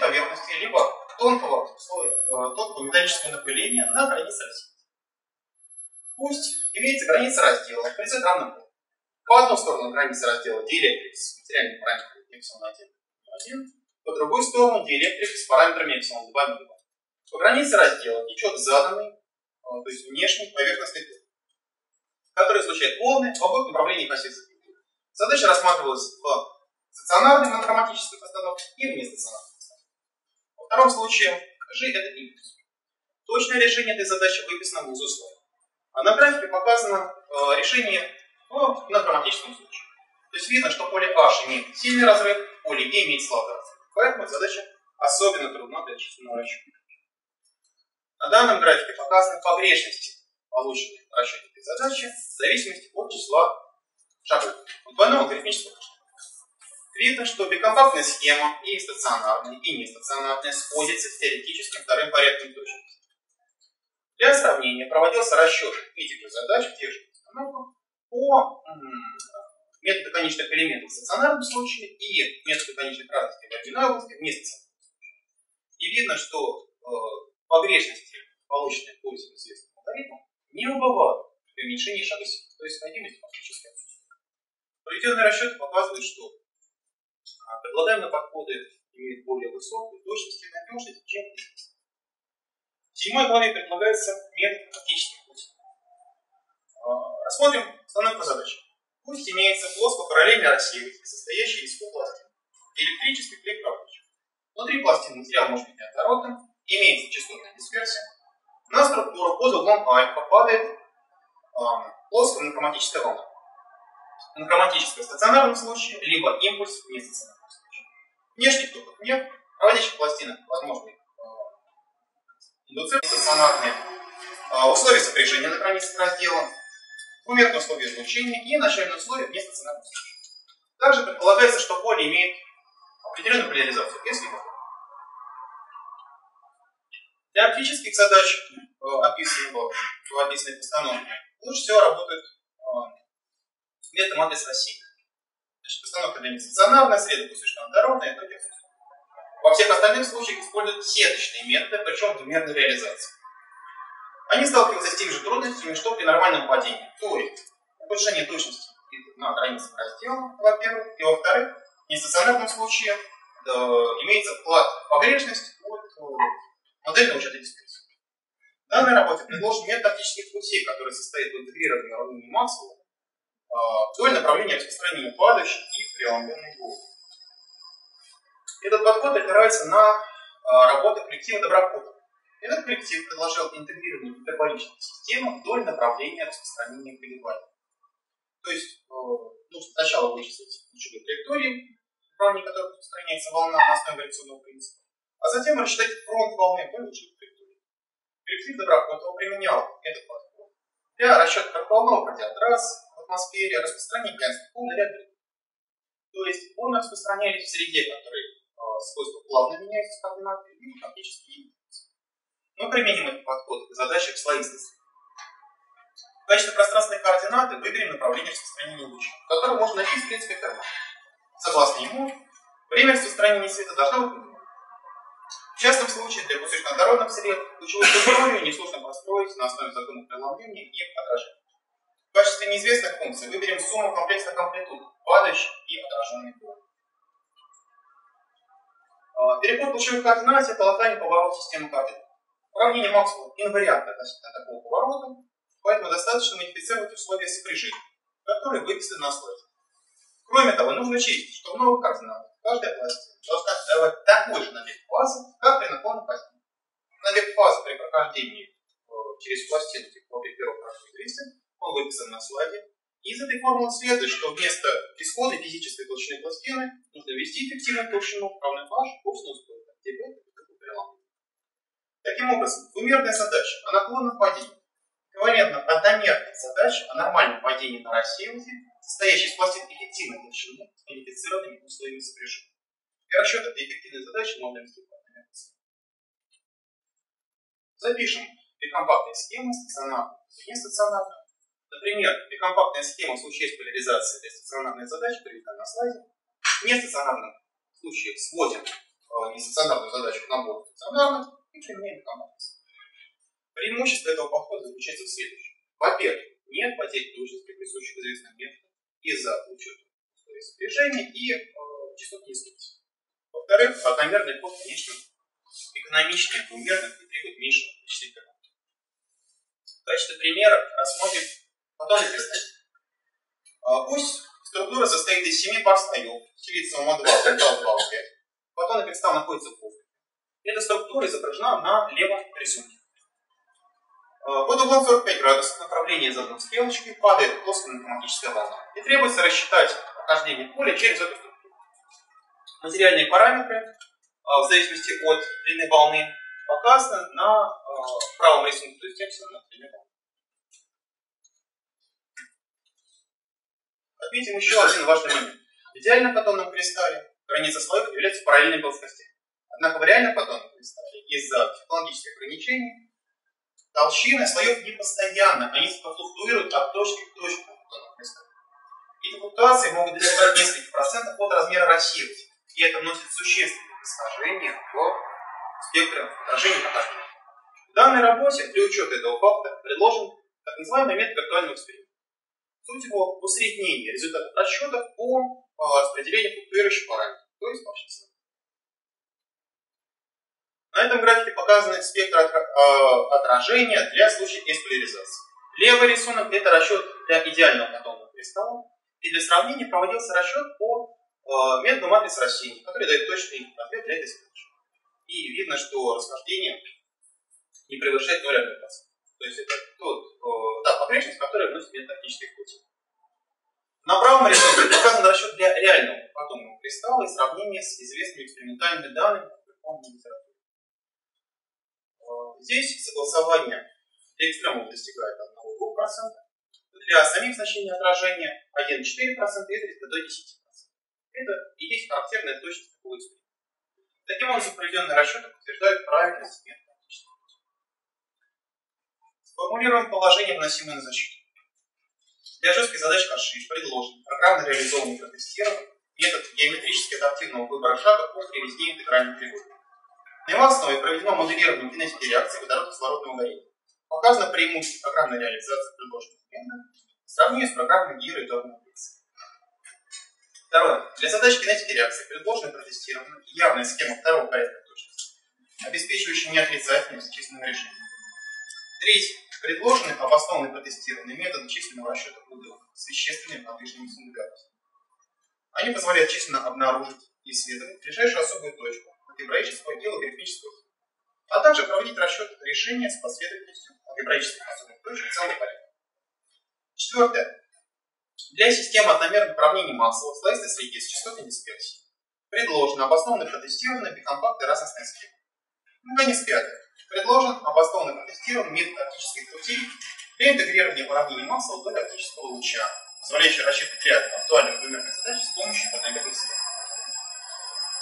S5: поверхности либо тонкого, слоя, э, тонкого металлического напыления на границе раздела. Пусть имеется граница раздела, прицеп равным По одну сторону границы раздела диэлектрик с материальными параметрами эпсилон 1 1, по другую сторону диэлектрик с параметрами эпсилон 2 2. По границе раздела течет заданный а, то есть внешний поверхностный ток, который излучает волны в обоих направлениях оси Задача рассматривалась в стационарной монохроматической постановке и в нестационарной постановке. Во втором случае G это импульс. Точное решение этой задачи выписано в условиях. А на графике показано э, решение в монохроматическом случае. То есть видно, что поле H имеет сильный разрыв, поле E имеет слабый разрыв. Поэтому задача особенно трудна для численного расчета. На данном графике показаны погрешности, полученные в расчете задачи, в зависимости от числа шагов двойного арифметического Видно, что бикомпактная схема и стационарная, и нестационарная сходятся с теоретическим вторым порядком точности. Для сравнения проводился расчет этих задач в тех же установках по методу конечных элементов в стационарном случае и методу конечных разностей в оригинальной области в нестационарном случае. И видно, что э, погрешности, полученные по известным алгоритмам, не убывают при уменьшении шага то есть сходимость фактически отсутствует. Проведенные расчеты показывают, что а, предлагаемые подходы имеют более высокую точность и надежность, чем. В седьмой главе предлагается метод фактических путей. А, рассмотрим основную задачу. Пусть имеется плоско-параллельный рассеиватель, состоящий из двух пластин, электрических и проводящих. Внутри пластин материал может быть неоднородным, имеется частотная дисперсия, на структуру под углом альфа падает э, плоская монохроматическая волна. Монохроматическая в стационарном случае, либо импульс в нестационарном случае. Внешних токов нет, проводящих пластинок возможны индуцирование стационарные, а, условия сопряжения на границе раздела, двумерные условия излучения и начальные условия вместо стационарных Также предполагается, что поле имеет определенную поляризацию, если для оптических задач, э, описанных в описанной постановке, лучше всего работает э, метод матриц рассеяния. Значит, постановка для стационарная, среда пустышно-однородная, это во всех остальных случаях используют сеточные методы, причем двумерной реализации. Они сталкиваются с теми же трудностями, что при нормальном падении. То есть повышение точности на границе раздела, во-первых, и во-вторых, в нестационарном случае да, имеется вклад в погрешность от э, модельного учета дискреции. В данной работе предложен метод оптических путей, который состоит в интегрировании уравнений Максвелла вдоль направления распространения падающих и преломленной волны. Этот подход опирается на а, работу коллектива Доброхотов. Этот коллектив предложил интегрирование гиперболической системы вдоль направления распространения колебаний. То есть э, нужно сначала вычислить ключевые траектории, в равне которых распространяется волна на основе вариационного принципа, а затем рассчитать фронт волны вдоль ключевых траекторий. Коллектив Доброхотова применял этот подход для расчета как волновых радиотрасс в атмосфере, распространения гигантских ряд То есть волны распространялись в среде, которая свойства плавно меняются координаты и фактически не меняются. Мы применим этот подход к задаче слоистости. В качестве пространственной координаты выберем направление распространения луча, которое можно найти в принципе карман. Согласно ему, время распространения света должно быть в частном случае для пустышно-однородных сред лучевую траекторию несложно построить на основе законов преломления и отражения. В качестве неизвестных функций выберем сумму комплексных амплитуд, падающих и отраженных волн. Переход лучевых координат – это локальный поворот системы координат. Уравнение Максвелла инвариантно относительно такого поворота, поэтому достаточно модифицировать условия сопряжения, которые выписаны на слайде. Кроме того, нужно учесть, что в новых координатах каждая пластина должна давать такой же набег фазы, как при наклоне пластины. Набег фазы при прохождении э, через типа при первом проходе он выписан на слайде, из этой формулы следует, что вместо исхода физической толщины пластины нужно ввести эффективную толщину равной h курсную скорость, где. Таким образом, двумерная задача о наклонном падении эквивалентна одномерной задаче о нормальном падении на рассеивателе, состоящей из пластин эффективной толщины с модифицированными условиями сопряжения. И расчет этой эффективной задачи можно вести по Запишем две компактные схемы стационарную и нестационарную Например, бикомпактная схема в случае есть поляризации для стационарной задачи, приведена на слайде. В нестационарном случае сводим э, нестационарную задачу к набору стационарных и применяем бикомпактность. Преимущество этого подхода заключается в следующем. Во-первых, нет потерь точности, присущих известным методам из-за учета сопряжения и э, частоты низкости. Во-вторых, одномерный ход, конечно, экономичнее двумерных и требует меньшего вычислительного. В качестве примера рассмотрим Фотонный кристалл. А, пусть структура состоит из семи пар слоев, силициума 2, металл 2, 5. Фотонный кристалл находится в воздухе. Эта структура изображена на левом рисунке. А, под углом 45 градусов направление заданной стрелочки падает плоская математическая волна. И требуется рассчитать прохождение поля через эту структуру. Материальные параметры, а, в зависимости от длины волны, показаны на правом рисунке, то есть текст на длине волны. Отметим еще один важный момент. В идеальном фотонном кристалле граница слоев является параллельной плоскости. Однако в реальном фотонном кристалле из-за технологических ограничений толщины слоев не постоянно, они флуктуируют от точки к точке в фотонном кристалле. Эти флуктуации могут достигать нескольких процентов от размера рассеивателя, и это вносит существенные искажения в спектр отражения потока. В данной работе для учета этого факта предложен так называемый метод виртуального эксперимента. Суть его в усреднении результатов расчетов по распределению флуктуирующих параметров, то есть числам. На этом графике показаны спектр отражения для случая эсполяризации. Левый рисунок – это расчет для идеального фотонного кристалла. И для сравнения проводился расчет по методу матрицы рассеяния, который дает точный ответ для этой задачи. И видно, что расхождение не превышает 0,1%. То есть это тот, та погрешность, которая вносит метод тактических путей. На правом рисунке показан расчет для реального атомного кристалла и сравнение с известными экспериментальными данными в литературе. Э, здесь согласование для экстремума достигает 1,2%, для самих значений отражения 1,4% и изредка до 10%. Это и есть характерная точность такого эксперимента. Таким образом, проведенные расчеты подтверждают правильность метода Сформулируем положение, вносимое на защиту. Для жестких задач Хаши предложен программно реализованный протестирован метод геометрически адаптивного выбора шага по кривизне интегральной кривой. На его основе проведено моделирование кинетики реакции водородно-кислородного горения. Показано преимущество программной реализации предложенных методов в сравнении с программой Гира и Дорна Второе. Для задач кинетики реакции предложена протестирована явная схема второго порядка точности, обеспечивающая неотрицательность численного решения. Третье. Предложены обоснованный протестированный метод численного расчета вызовов с вещественными подвижными сингулярностями. Они позволяют численно обнаружить и исследовать ближайшую особую точку алгебраического и логарифмического а также проводить расчет решения с последовательностью алгебраических особых точек целого порядка. Четвертое. Для системы одномерных уравнений в слоистой среде с частотой дисперсии предложен обоснованный протестированный бикомпактный разностной схемы. Наконец, пятое. Предложен обоснованный протестированный метод оптических путей для интегрирования уравнений Максвелла до оптического луча, позволяющий рассчитывать ряд актуальных двумерных задач с помощью одномерных схем.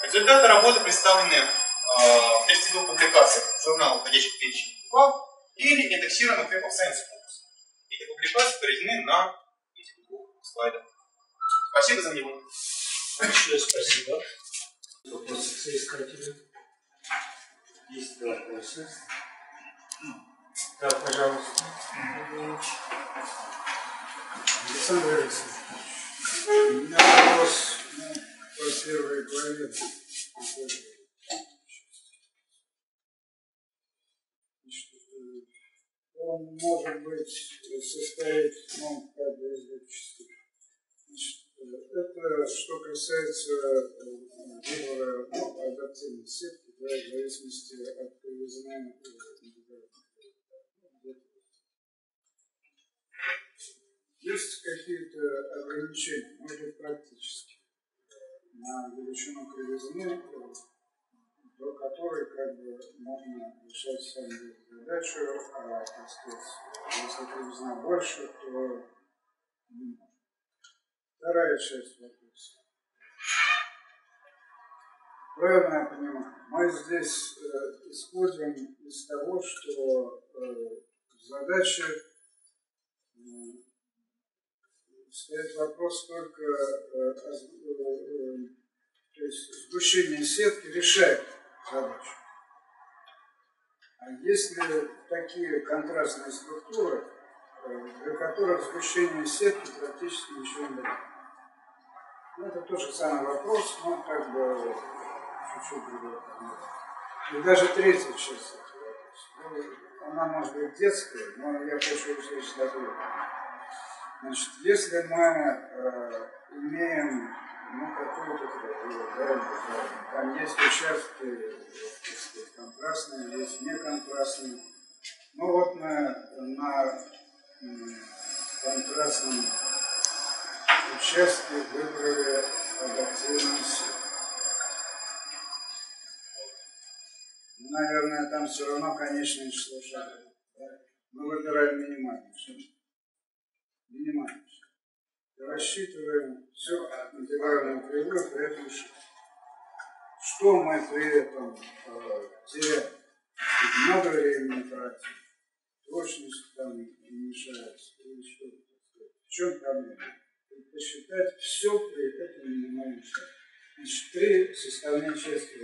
S5: Результаты работы представлены э, в текстовых публикациях журнала «Входящих перечень 2» или индексированы в of Science Books. Эти публикации приведены на этих двух слайдах. Спасибо за внимание.
S6: Большое спасибо. Вопросы к соискателю? Есть два вопроса. Да, пожалуйста.
S7: Александр Александрович, у меня вопрос ну, по первой главе. Он может быть состоит, ну, как бы из двух частей. Это что касается выбора ну, адаптивной сетки, да, в зависимости от кривизны Есть какие-то ограничения, может быть, практически, на величину кривизны, до которой как бы можно решать сами задачу, а, так сказать, если кривизна больше, то не можно. Вторая часть вопроса. Правильно я понимаю, мы здесь э, исходим из того, что э, задача э, стоит вопрос только э, о, э, то есть сгущение сетки решает задачу. А если такие контрастные структуры, э, для которых сгущение сетки практически ничего не дает. Ну, это тот же самый вопрос, но как бы чуть-чуть другой И даже третья часть этого вопроса. Ну, она может быть детская, но я хочу услышать такую. Значит, если мы э, имеем ну, какую-то кривую, да, там есть участки сказать, контрастные, есть неконтрастные. Ну вот на, на контрастном участке выбрали адаптивную сеть. Наверное, там все равно конечное число шагов. Мы выбираем минимальное. Минимальное. Рассчитываем все интегральную кривую при этом что мы при этом э, теряем? Много времени тратим, точность там или что В чем проблема? Посчитать все при этом минимальном шаге. Значит, три составные части.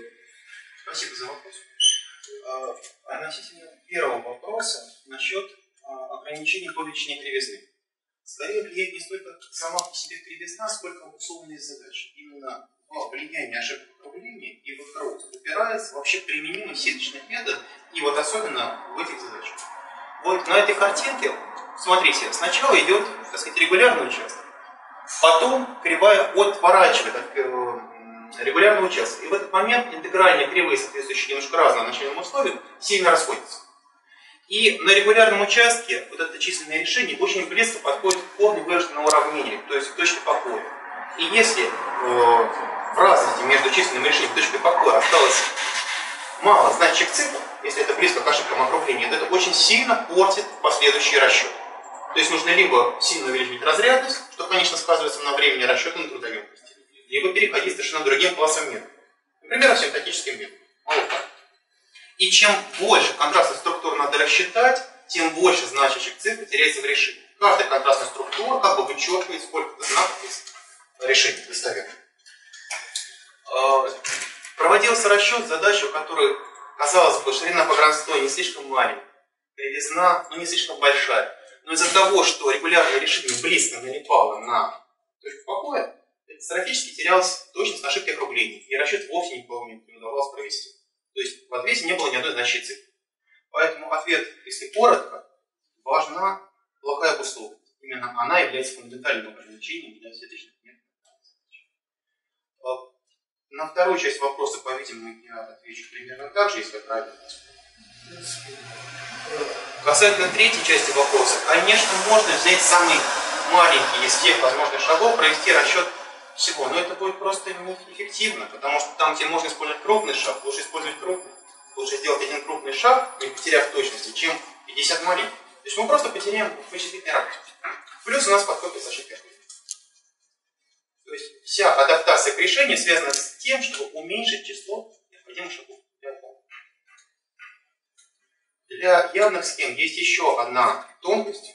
S5: Спасибо за вопрос. А, относительно первого вопроса насчет а, ограничений по величине кривизны. Скорее влияет не столько сама по себе кривизна, сколько условность задач. Именно влияние ошибок управления и в их упирается вообще применимый сеточных метод, и вот особенно в этих задачах. Вот на этой картинке, смотрите, сначала идет, так сказать, регулярный участок, потом кривая отворачивает от регулярного участка. И в этот момент интегральные кривые, соответствующие немножко разным начальным условиям, сильно расходятся. И на регулярном участке вот это численное решение очень близко подходит к корню выраженного уравнения, то есть к точке покоя. И если э, в разности между численным решением и точкой покоя осталось мало значащих цифр, если это близко к ошибкам округления, то это очень сильно портит последующий расчет. То есть нужно либо сильно увеличить разрядность, что, конечно, сказывается на времени расчета на трудоемкости, либо переходить совершенно другим классом методов. Например, асимптотическим методом. И чем больше контрастных структур надо рассчитать, тем больше значащих цифр теряется в решении. Каждая контрастная структура как бы вычеркивает сколько-то знаков из решения достоверно. А, проводился расчет задачи, у которой, казалось бы, ширина погранства не слишком маленькая, кривизна ну, не слишком большая. Но из-за того, что регулярное решение близко налипало на точку покоя, катастрофически терялась точность ошибки округлений, и расчет вовсе никого не удавалось провести. То есть в ответе не было ни одной значащей цифры. Поэтому ответ, если коротко, важна плохая обусловленность. Именно она является фундаментальным ограничением для следующих методов. На вторую часть вопроса, по-видимому, я отвечу примерно так же, если я правильно Касательно третьей части вопроса, конечно, можно взять самый маленький из всех возможных шагов, провести расчет всего, но это будет просто неэффективно, потому что там, где можно использовать крупный шаг, лучше использовать крупный. Лучше сделать один крупный шаг, не потеряв точности, чем 50 маленьких. То есть мы просто потеряем вычислительный работе. Плюс у нас подкопится ошибка. То есть вся адаптация к решению связана с тем, чтобы уменьшить число необходимых шагов для явных схем есть еще одна тонкость,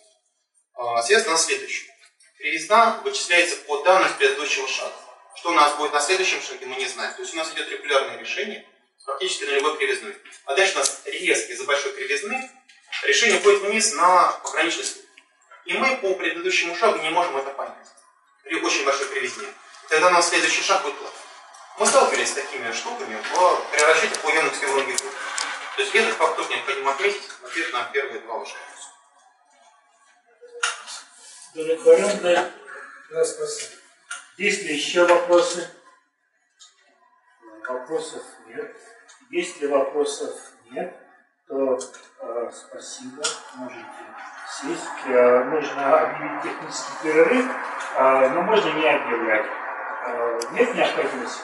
S5: а, связана с следующим. Кривизна вычисляется по данным предыдущего шага. Что у нас будет на следующем шаге, мы не знаем. То есть у нас идет регулярное решение с практически нулевой кривизной. А дальше у нас резко из-за большой кривизны решение будет вниз на пограничный. И мы по предыдущему шагу не можем это понять. При очень большой кривизне. Тогда у следующий шаг будет плохой. Мы сталкивались с такими штуками в, при расчете по лонгитуду. То есть этот факт тоже необходимо отметить в ответ на первые два ваших
S6: Удовлетворен, да?
S7: Да, спасибо.
S6: Есть ли еще вопросы? Вопросов нет. Если вопросов нет, то э, спасибо, можете сесть. Э, нужно объявить технический перерыв, э, но можно не объявлять. Э, нет необходимости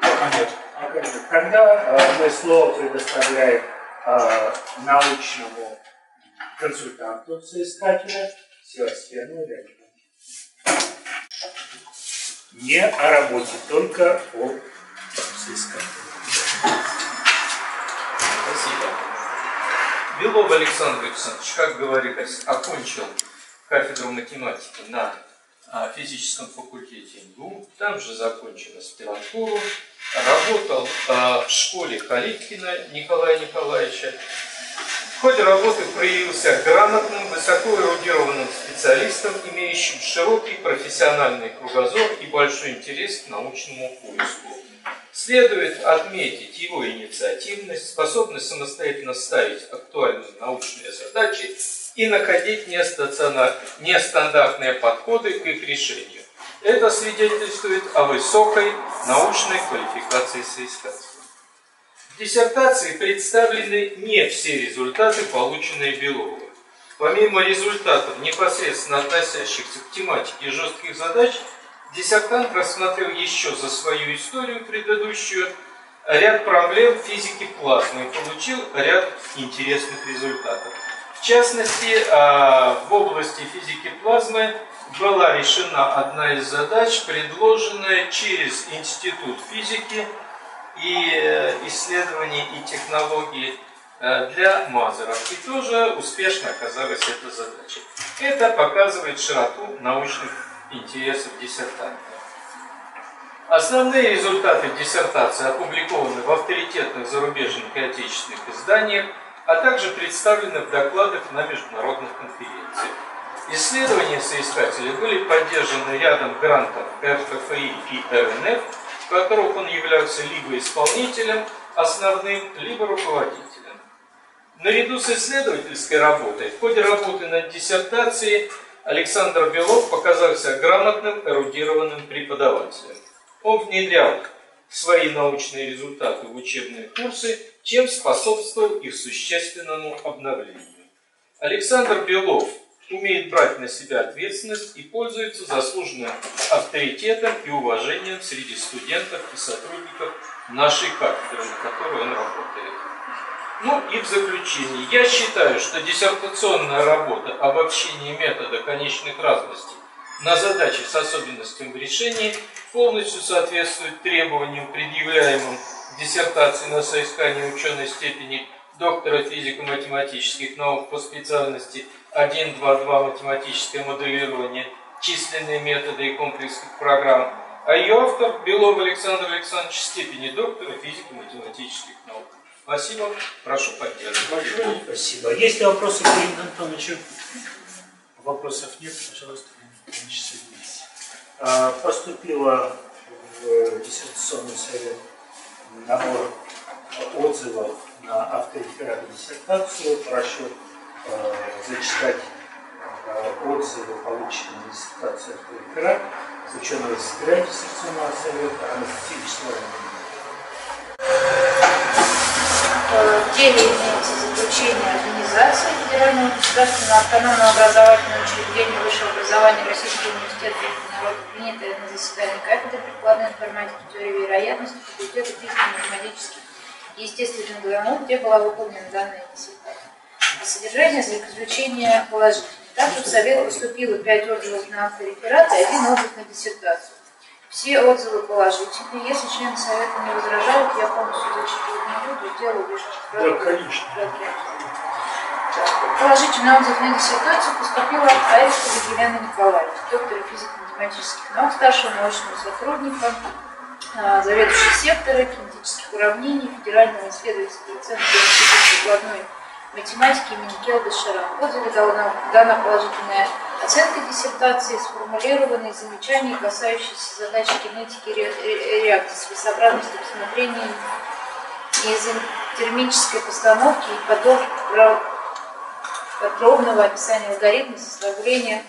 S6: в Нет. Тогда э, мы слово предоставляем э, научному консультанту соискателя Севастьяну Рябину. Не о работе, только о соискателе.
S2: Спасибо. Белов Александр Александрович, как говорилось, окончил кафедру математики на а, физическом факультете МГУ, там же закончил аспирантуру, работал а, в школе Калиткина Николая Николаевича, ходе работы проявился грамотным, высоко эрудированным специалистом, имеющим широкий профессиональный кругозор и большой интерес к научному поиску. Следует отметить его инициативность, способность самостоятельно ставить актуальные научные задачи и находить нестандартные подходы к их решению. Это свидетельствует о высокой научной квалификации соискателя. В диссертации представлены не все результаты, полученные Беловым. Помимо результатов, непосредственно относящихся к тематике жестких задач, диссертант рассмотрел еще за свою историю предыдущую ряд проблем физики плазмы и получил ряд интересных результатов. В частности, а, в области физики плазмы была решена одна из задач, предложенная через Институт физики и э, исследований и технологий э, для мазеров. И тоже успешно оказалась эта задача. Это показывает широту научных интересов диссертанта. Основные результаты диссертации опубликованы в авторитетных зарубежных и отечественных изданиях, а также представлены в докладах на международных конференциях. Исследования соискателей были поддержаны рядом грантов РФФИ и РНФ, в которых он являлся либо исполнителем основным, либо руководителем. Наряду с исследовательской работой, в ходе работы над диссертацией Александр Белов показался грамотным, эрудированным преподавателем. Он внедрял свои научные результаты в учебные курсы, чем способствовал их существенному обновлению. Александр Белов умеет брать на себя ответственность и пользуется заслуженным авторитетом и уважением среди студентов и сотрудников нашей кафедры, на которой он работает. Ну и в заключение, я считаю, что диссертационная работа об общении метода конечных разностей на задачи с особенностями в решении полностью соответствует требованиям, предъявляемым диссертации на соискание ученой степени доктора физико-математических наук по специальности 1.2.2 математическое моделирование, численные методы и комплексных программ, а ее автор Белов Александр Александрович степени доктора физико-математических наук. Спасибо. Прошу поддерживать.
S6: Большое спасибо. Есть ли вопросы к Ирине Антоновичу? Вопросов нет, пожалуйста, а, Поступило в диссертационный совет набор отзывов на автореферат диссертацию. Прошу э, зачитать э, отзывы, полученные на диссертацию автореферат ученого секретаря диссертационного совета Анастасии Вячеславовны.
S4: В деле имеется заключение организации Федерального государственного автономного образовательного учреждения высшего образования Российского университета народа, принятое на заседании кафедры прикладной информатики теории вероятности факультета физико-математических и естественных наук, где была выполнена данная диссертация. Содержание заключения положительное. Также в Совет поступило пять отзывов на автореферат и один отзыв на диссертацию. Все отзывы положительные. Если члены Совета не возражают, я полностью зачитывать не буду, сделаю лишь
S6: Да, конечно.
S4: Положительный отзыв на диссертацию поступила от Аевской Елена Николаевна, доктора физико-математических наук, старшего научного сотрудника, а, заведующий сектора кинетических уравнений Федерального исследовательского центра Института прикладной математики имени Келда Шара. В отзыве дана, дана положительная оценка диссертации, сформулированные замечания, касающиеся задач кинетики реакции, целесообразности посмотрения изотермической постановки и подробного описания алгоритма составления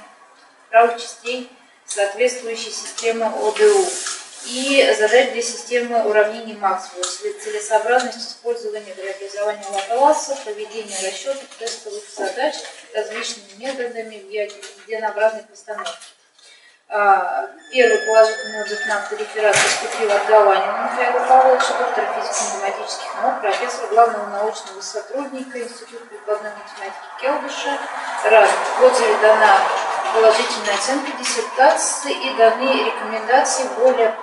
S4: правых частей соответствующей системы ОДУ и задать для системы уравнений Максвелла, целесообразность использования преобразования Лапласа, поведения расчетов тестовых задач различными методами в единообразной постановке. А, первый положительный отзыв на автореферат поступил от Галанина Михаила Павловича, доктора физико-математических наук, профессора главного научного сотрудника Института прикладной математики Келдыша. Рад. В отзыве дана положительная оценка диссертации и даны рекомендации более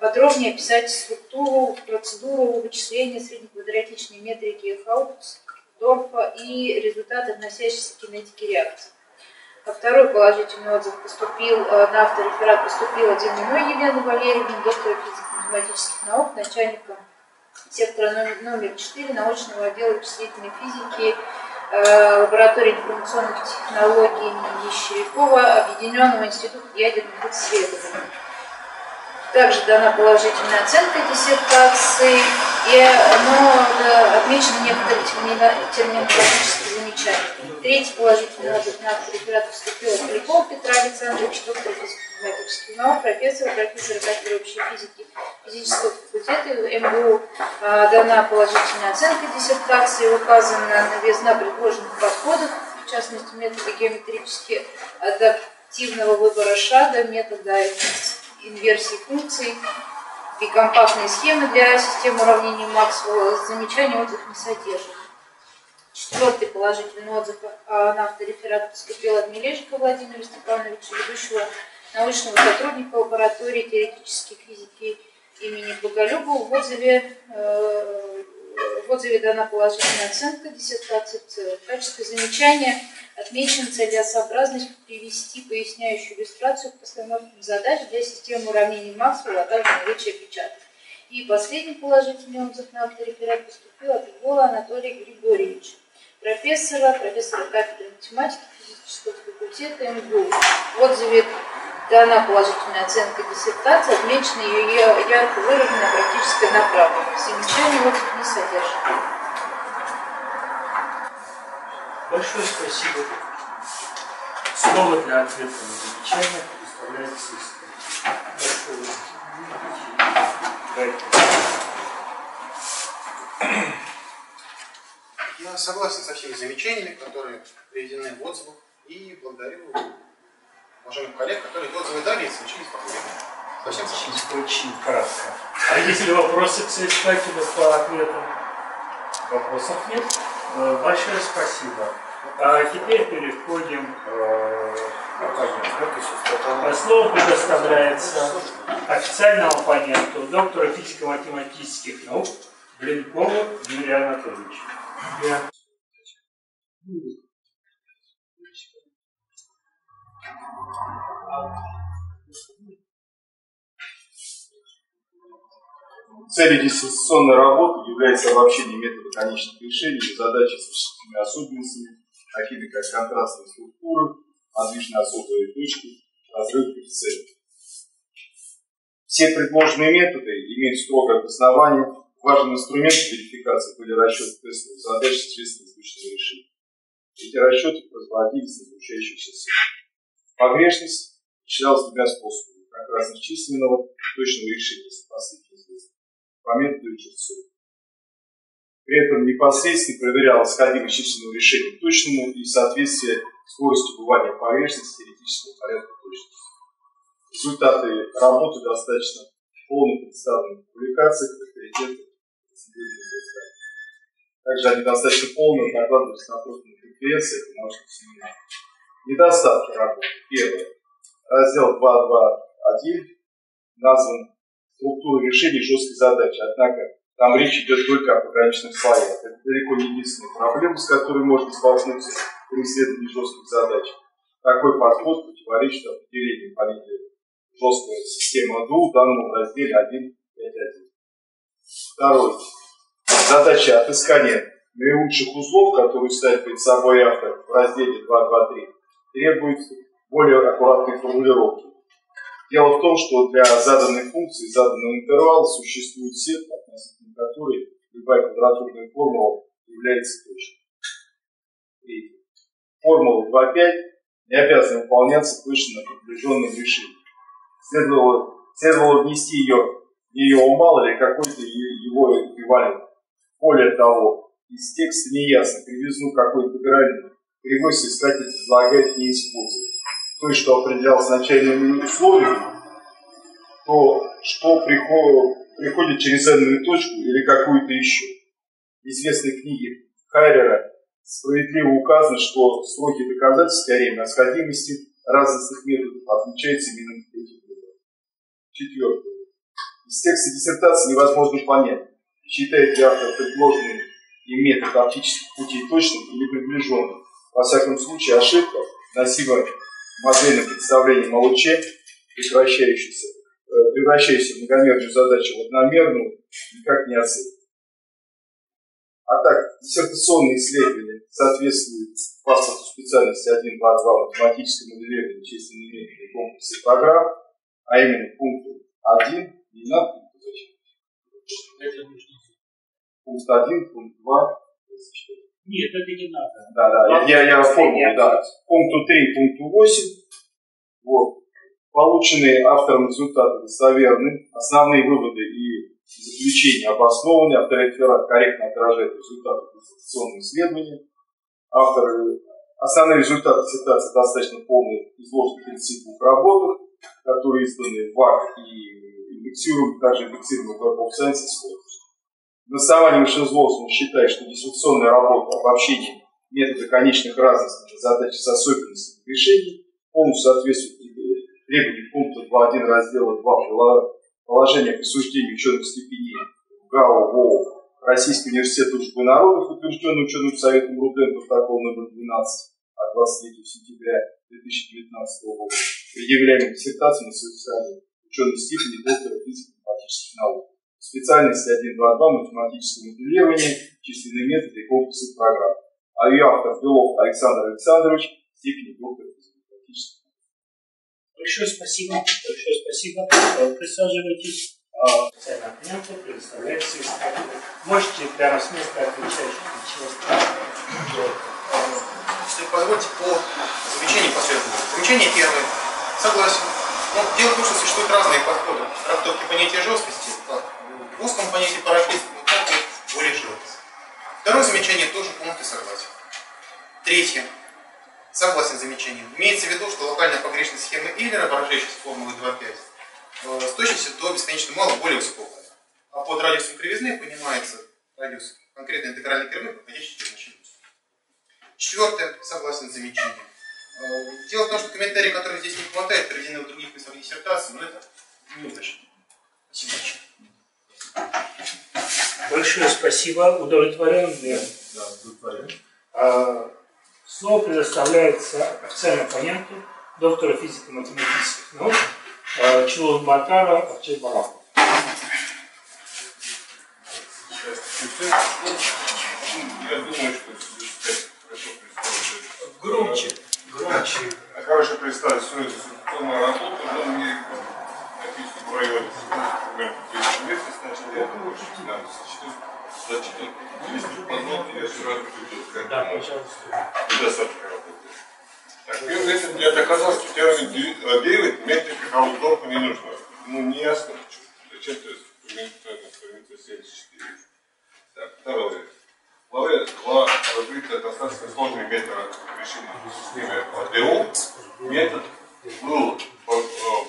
S4: подробнее описать структуру, процедуру вычисления среднеквадратичной метрики Хаупсдорфа и результаты, относящиеся к кинетике реакции. А второй положительный отзыв поступил, э, на автореферат поступила Деминой Елена Валерьевна, доктор физико-математических наук, начальником сектора номер, номер 4 научного отдела вычислительной физики э, лаборатории информационных технологий имени Щерякова Объединенного института ядерных исследований. Также дана положительная оценка диссертации, и, но отмечены некоторые терминологические замечания. Третий положительный отзыв на реферат вступил Поляков Петра Александровича, доктор физико-математических наук, профессор, профессор кафедры общей физики физического факультета МГУ. А, дана положительная оценка диссертации, указана новизна предложенных подходов, в частности метода геометрически адаптивного выбора шага, метода инверсии функций и компактные схемы для системы уравнений Максвелла. Замечаний отзыв не содержит. Четвертый положительный отзыв на автореферат поступил от Мележика Владимира Степановича, ведущего научного сотрудника лаборатории теоретической физики имени Боголюбова в отзыве э, в отзыве дана положительная оценка диссертации в целом. В качестве замечания отмечена целесообразность привести поясняющую иллюстрацию к постановке задач для системы уравнений Максвелла, а также наличие печаток. И последний положительный отзыв на автореферат поступил от Львова Анатолия Григорьевича, профессора, профессора кафедры математики физического факультета МГУ. В отзыве дана положительная оценка диссертации, отмечена ее ярко выраженная практическая направленность. Замечаний отзыв не содержит.
S6: Большое спасибо. Слово для ответа на замечания предоставляется история. Большое
S5: Я согласен со всеми замечаниями, которые приведены в отзывах, и благодарю уважаемых коллег, которые отзывы дали и случились проблемы. Совсем
S6: очень, очень кратко. А есть ли вопросы к соискателю по ответам? Вопросов нет. Э, большое спасибо. А теперь переходим э, Слово предоставляется официальному оппоненту, доктору физико-математических наук Блинкову Юрию Анатольевичу.
S8: Целью диссертационной работы является обобщение метода конечных решений задачи с вычислительными особенностями, такими как контрастные структуры, подвижные особые точки, разрыв коэффициентов. Все предложенные методы имеют строгое обоснование. Важным инструментом верификации были расчеты тестовых задач с средством изученного решения. Эти расчеты производились на изучающихся сетях. Погрешность вычислялась двумя способами, как разных численного и точного решения, если методу Черцова. При этом непосредственно проверялась сходимость численного решения точному и соответствие скоростью бывания поверхности теоретического порядка точности. Результаты работы достаточно полно представлены в публикациях, авторитетах, также они достаточно полно докладывались на профильных конференциях и научных семинарах. Недостатки работы. Первое. Раздел 2.2.1 назван структура решения жесткой задачи, однако там речь идет только о пограничных слоях. Это далеко не единственная проблема, с которой можно столкнуться при исследовании жестких задач. Такой подход противоречит определению понятия жесткая система АДУ в данном разделе 1.5.1. Второй. Задача отыскания наилучших узлов, которые ставит перед собой автор в разделе 2.2.3, требует более аккуратной формулировки. Дело в том, что для заданной функции, заданного интервала существует сетка, относительно которой любая квадратурная формула является точной. И формула 2.5 не обязана выполняться точно на приближенном решении. Следовало, следовало внести ее, ее мало или какой-то его эквивалент. Более того, из текста неясно, кривизну какой-то грани кривой соискатель предлагает не использовать. То, что определялось начальными условиями, то, что приходит приходит через энную точку или какую-то еще. В известной книге Хайрера справедливо указано, что сроки доказательств теоремы о разных методов отличаются именно этим выбором. Четвертое. Из текста диссертации невозможно понять, считает ли автор предложенный им метод оптических путей точным или приближенным. Во всяком случае, ошибка, носимая модельным представлением о луче, прекращающейся Э, превращающаяся в многомерную задачу в одномерную, никак не оценит. А так, диссертационные исследования соответствуют паспорту специальности 1.2.2 математическое моделирование численной методы и комплексы программ, а именно пункту 1 не надо пункту зачем? Пункт 1, пункт 2,
S6: Нет, это не надо.
S8: Да, да, я, я, я помню, да. Пункту 3, пункту 8. Вот. Полученные автором результаты достоверны, основные выводы и заключения обоснованы, автор реферат корректно отражает результаты диссертационного исследования. Авторы, основные результаты диссертации достаточно полные, изложены в 32 работах, которые изданы в ВАК и индексируемы, также индексируемы в Web of Science Основании вышеизложенного считает, что диссертационная работа обобщение метода конечных разностей задач с особенностями решений полностью соответствует требований пункта 2.1 раздела 2 положения присуждения ученых степеней ГАУ ВОУ Российский университет дружбы народов, утвержденный ученым советом РУДН протокол номер 12 от 23 сентября 2019 года, предъявляемой диссертации на содержание ученой степени доктора физико-математических наук. Специальность 1.2.2 математическое моделирование, численные методы и комплексы программ. А ее автор Белов Александр Александрович, степени доктора физико-математических
S6: Большое спасибо. Большое спасибо. Э, присаживайтесь. А, специальный оппоненту предоставляет все Можете прямо с места отвечать, ничего страшного.
S5: Если позвольте, по замечанию последовательно. Замечание первое. Согласен. Но дело в том, что существуют разные подходы. Трактовки понятия жесткости, как узком понятии так вот более широкий. Второе замечание тоже полностью согласен. Третье. Согласен с замечанием. Имеется в виду, что локальная погрешность схемы Эйлера, выражающейся формулы 2.5, э, с точностью до бесконечно мало более высокого. А под радиусом кривизны понимается радиус конкретной интегральной кривы, проходящей через значение. Четвертое, согласен с замечанием. Э, дело в том, что комментарий, который здесь не хватает, приведены в других местах диссертации, но это неудачно. Спасибо большое.
S6: Большое спасибо. Удовлетворен?
S8: Да, удовлетворен.
S6: А, Слово предоставляется официальному оппоненту, доктору физико-математических наук а, Чулун Батара Акчайбараку.
S9: Я думаю, что здесь хорошо представить.
S2: Громче. Громче.
S9: Хорошо представить свою диссертационную работу, но мне написано в районе примерно 10 месяцев сначала. Я думаю, что надо зачитать. Зачитать. Если позволите, я сразу приду сказать.
S6: Да, пожалуйста.
S9: Недостаточно работает. Так, первое, если мне доказал, что термин 9 метрика Хаусдорфа не нужно. Ну, не ясно. Зачем то экспериментальная страница 74. Так, второе. Главе 2 разбита достаточно сложный метод решения системы АДО. Метод был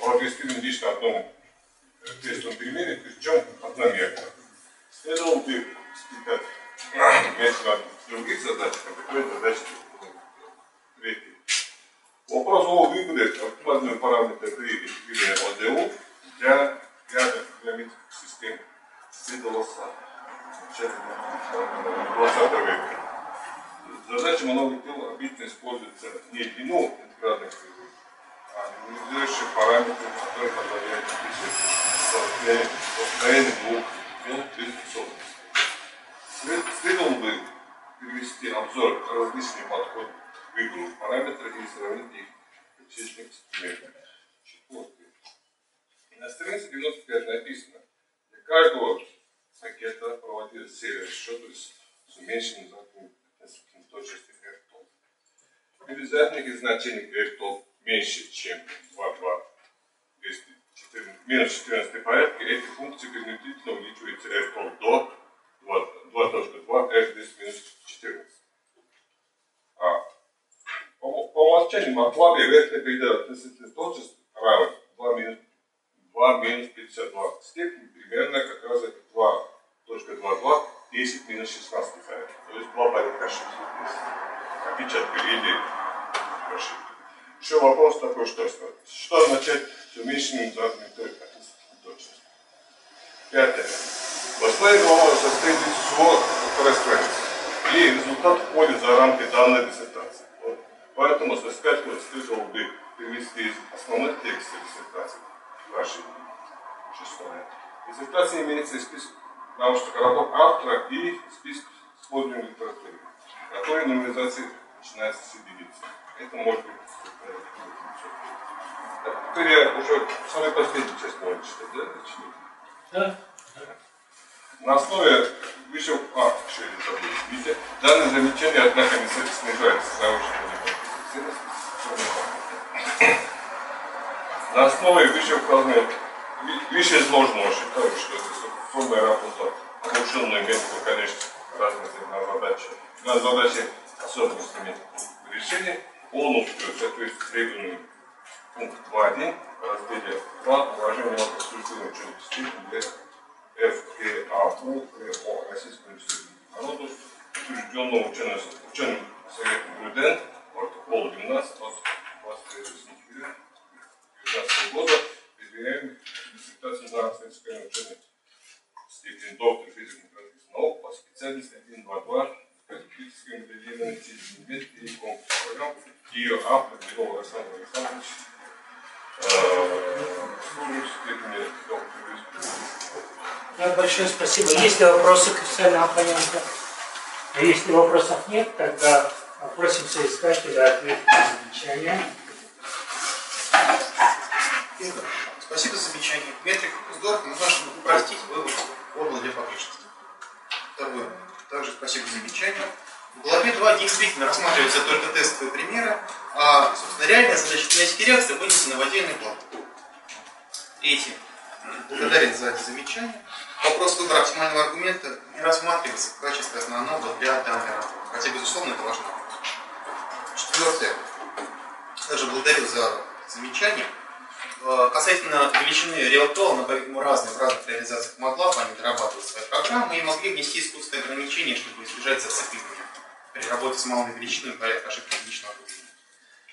S9: протестирован лишь на тестовом примере, причем одномерно. Следовало бы испытать метод других задач, а такой задачи третьей. Вопрос о выборе оптимального параметра при эффективной ОДО для ряда геометрических систем следовался в 20 веке. Задача многих дел обычно используется не длину интегральных а нормализующие параметры, которые позволяют описать состояние двух способностей. Следовало бы перевести обзор различных подходов к выбору параметров и сравнить их в перечисленных примерах. Четвертое. На странице 95 написано, для каждого пакета проводилась серия расчетов с уменьшенным относительно точности. При задних значений R-топ меньше, чем 2,2 минус 14 порядке, эти функции принудительно увеличиваются R-топ до 2.2 R минус 14. А по, по умолчанию Матлабе верхний предел относительно точности равен 2 минус 2 минус 52. Степень примерно как раз это 2.22, 10 минус 16 порядка. То есть два порядка ошибки здесь. Опечатка или ошибка. Еще вопрос такой, что, что означает с уменьшенным относительно точности. Пятое. Восьмая глава состоит из всего второй страницы. И результат входит за рамки данной диссертации. Вот. Поэтому со скачкой следовало бы перевести из основных текстов диссертации вашей шестое. Диссертация имеется из списка научных работ автора и список используемой литературы, который номеризации начинается с единицы. Это может быть теперь я уже самый последний часть можно читать, да? Начну.
S6: Да.
S9: На основе выше... А, еще один забыл. Видите, данное замечание, однако, не снижается с научной На основе выше указанной выше изложенного считаю, что это формная работа обученная методу, конечно, разные на задачи. На задачи особенностями решения полностью соответствует пункт 2.1 в разделе 2 положение о структурной учебной для ФКАУ о Российском университете народу, утвержденного ученым, ученым советом ГУДЕН, протокол 12 от 23 июля 2019 года, изменяем диссертацию на советское учение степень доктор физико-математических наук по специальности 1.2.2 критическое моделирование физики и конкурс программ. Ее автор Белов Александр Александрович
S6: большое спасибо. Есть ли вопросы к официальному оппоненту? А если вопросов нет, тогда просим соискателя ответить на замечание.
S5: Первое. Спасибо за замечание. Метрик Кусдорф нужно, чтобы упростить вывод формулы для погрешности. Второе. Также спасибо за замечание. В главе 2 действительно рассматриваются только тестовые примеры, а, собственно, реальная задача кинетики реакции вынесена в отдельный блок. Третье. благодарен за эти замечания. Вопрос выбора оптимального аргумента не рассматривается в качестве основного для данной работы. Хотя, безусловно, это важно. Четвертое. Также благодарю за замечание. Э, Касательно величины реалтола, она, по-видимому, разные в разных реализациях MATLAB, они дорабатывают свои программы и могли внести искусственные ограничения, чтобы избежать зацикливания при работе с малой величиной порядка ошибки единичного уровня.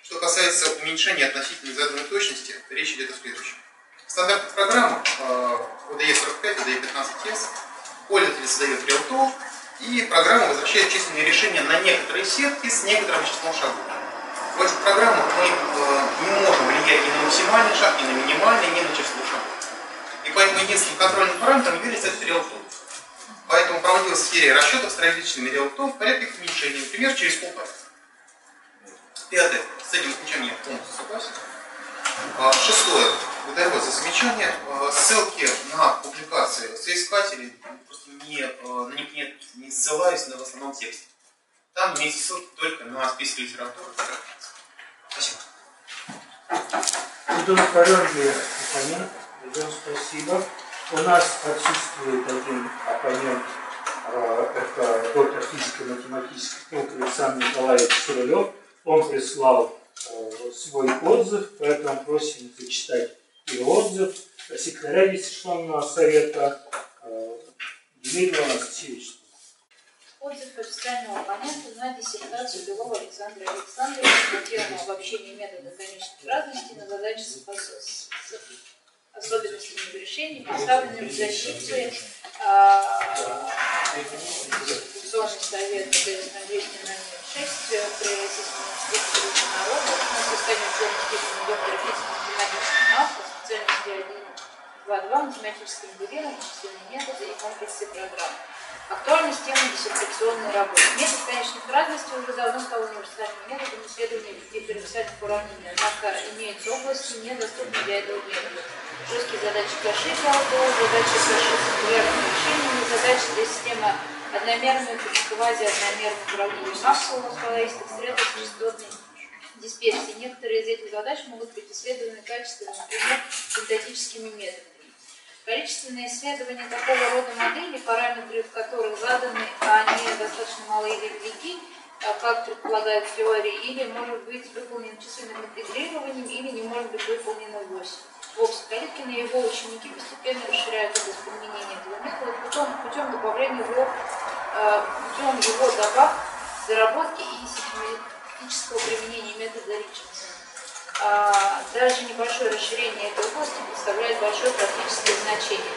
S5: Что касается уменьшения относительной заданной точности, речь идет о следующем. В стандартных программах э, ODE 45, ODE 15S пользователь создает реалтол, и программа возвращает численные решения на некоторые сетки с некоторым числом шагов. В этих программах мы э, не можем влиять ни на максимальный шаг, ни на минимальный, ни на число шагов. И поэтому единственным контрольным параметром является этот реалтол. Поэтому проводилась серия расчетов с различными реалтом в порядке их уменьшения, например, через полпальца. Пятое. С этим заключением я полностью согласен. А, Шестое. Вас за замечание. А, Ссылки на публикации соискателей просто не, них нет, не ссылаюсь на в основном тексте. Там имеются ссылки только на список литературы. Спасибо.
S1: Удовлетворенный оппонент. Идем, спасибо. У нас отсутствует один оппонент, э, это доктор физико-математических наук Александр Николаевич Сурылев. Он прислал э, свой отзыв, поэтому просим зачитать его отзыв. Секретаря Дисциплинарного совета э, Дмитрий Анастасьевич.
S4: Отзыв официального оппонента на диссертацию Белова Александра Александровича на тему обобщения метода конечных разностей на задачи с, особенностями решений, поставленными в защите а, Конституционный совет Конституционный номер 6 при Российском университете народа на состоянии учебной степени доктора физико-математических наук по специальности 1, 2, 2 математическое моделирование, численные методы и комплексы программ. Актуальность темы диссертационной работы. Метод конечных разностей уже давно стал универсальным методом исследования дифференциальных уравнений, однако имеются области, недоступные для этого метода. Жесткие задачи каши АУТО, задачи каши с сингулярными решениями, задачи для системы одномерных и квази-одномерных уравнений Максвелла слоистых средах частотной дисперсии. Некоторые из этих задач могут быть исследованы качественно, например, синтетическими методами. Количественные исследования такого рода моделей, параметры в которых заданы, а они достаточно малы или велики, а как предполагает теория, или может быть выполнен численным интегрированием, или не может быть выполнено в ось. Вовсе Калиткин и его ученики постепенно расширяют область применения этого метода путем, путем добавления его, э, путем его добавки, доработки и систематического применения метода Ричардсона. А, даже небольшое расширение этой области представляет большое практическое значение.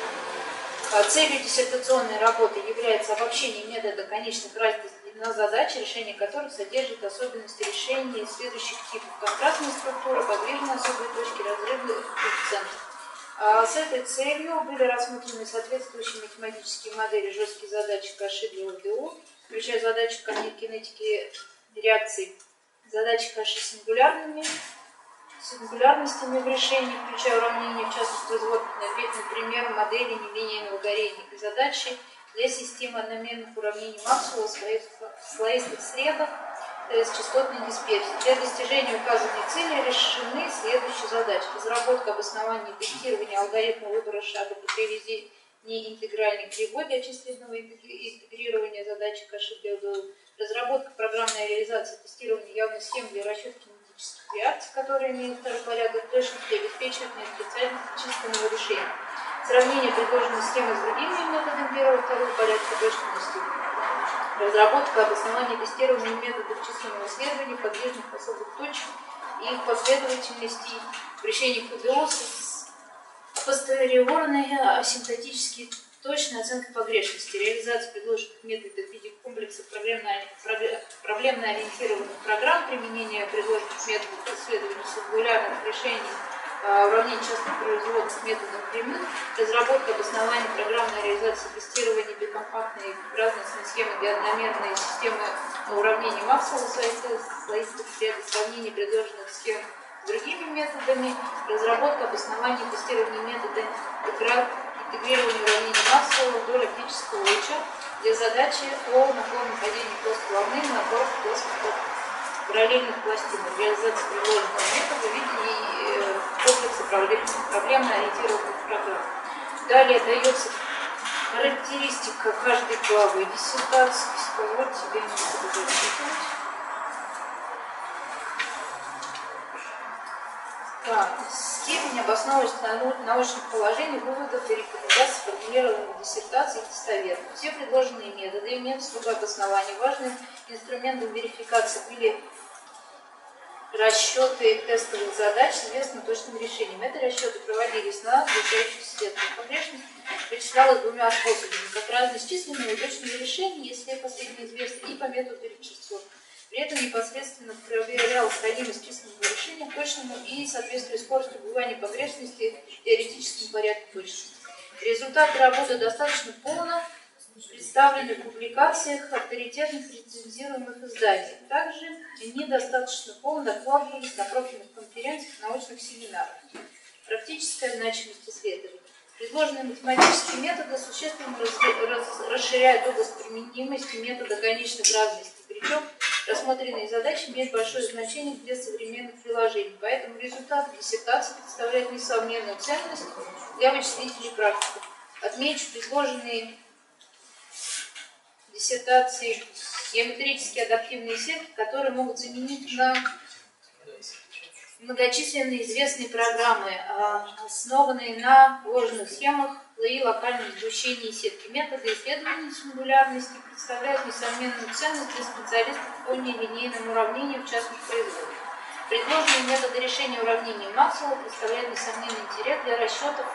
S4: А, целью диссертационной работы является обобщение метода конечных разностей на задачи, решение которых содержит особенности решения следующих типов. Контрастная структура, подвижные особые точки, разрывы коэффициентов. А с этой целью были рассмотрены соответствующие математические модели жесткие задачи Каши для ОДО, включая задачи кинетики реакций, задачи Каши сингулярными, сингулярностями в решении, включая уравнения, в частности, производных, например, модели нелинейного горения и задачи для системы одномерных уравнений Максвелла слоистых средах э, с частотной дисперсией. Для достижения указанной цели решены следующие задачи. Разработка обоснования тестирования алгоритма выбора шага при приведении интегральной кривой для численного интегрирования задачи каши разработка программной реализации тестирования явной схемы для расчета кинетических реакций, которые имеют второй порядок точности и обеспечивают неотрицательность численного решения. Сравнение предложенной схемы с другими методами первого и второго порядка точности. Разработка обоснования тестирования методов численного исследования подвижных особых точек и их последовательности в решении ПДО с постериорной асимптотически точной оценкой погрешности, реализация предложенных методов в виде комплекса проблемно-ориентированных программ, применение предложенных методов исследования сингулярных решений а, уравнений частных производных методом прямых, разработка обоснования программной реализации тестирования бикомпактной разностной схемы для одномерной системы уравнений Максвелла слоистых сред, сравнение предложенных схем с другими методами, разработка обоснования тестирования метода Максвелла вдоль оптического луча для задачи о наклонном падении плоской волны на набор плоских параллельных пластин. Реализация предложенного метода в виде комплекса проблемно-ориентированных программ. Далее дается характеристика каждой главы диссертации. Позвольте себе не буду зачитывать. Степень обоснованности научных положений, выводов и рекомендаций, сформулированных и тестовед. Все предложенные методы и методы обоснования важным инструментом верификации были расчеты тестовых задач с известным точным решением. Эти расчеты проводились на обучающихся сетах погрешности, вычислялось двумя способами, как разные численные и точные решения, если последние известны, и по методу Ричардсона. При этом непосредственно проверял сравнимость численного решения точному и соответствие скорости убывания погрешности теоретическому порядку точности. Результаты работы достаточно полно представлены в публикациях авторитетных рецензируемых изданий. Также недостаточно полно докладывались на профильных конференциях научных семинарах. Практическая значимость исследований. Предложенные математические методы существенно расширяют область применимости метода конечных разностей. Причем рассмотренные задачи имеют большое значение для современных приложений. Поэтому результаты диссертации представляют несомненную ценность для вычислителей практиков. Отмечу предложенные диссертации геометрические адаптивные сетки, которые могут заменить на многочисленные известные программы, а, основанные на вложенных схемах слои локального изучения сетки. Методы исследования сингулярности представляют несомненную ценность для специалистов по нелинейным уравнениям в частных производах. Предложенные методы решения уравнений Максвелла представляют несомненный интерес для расчетов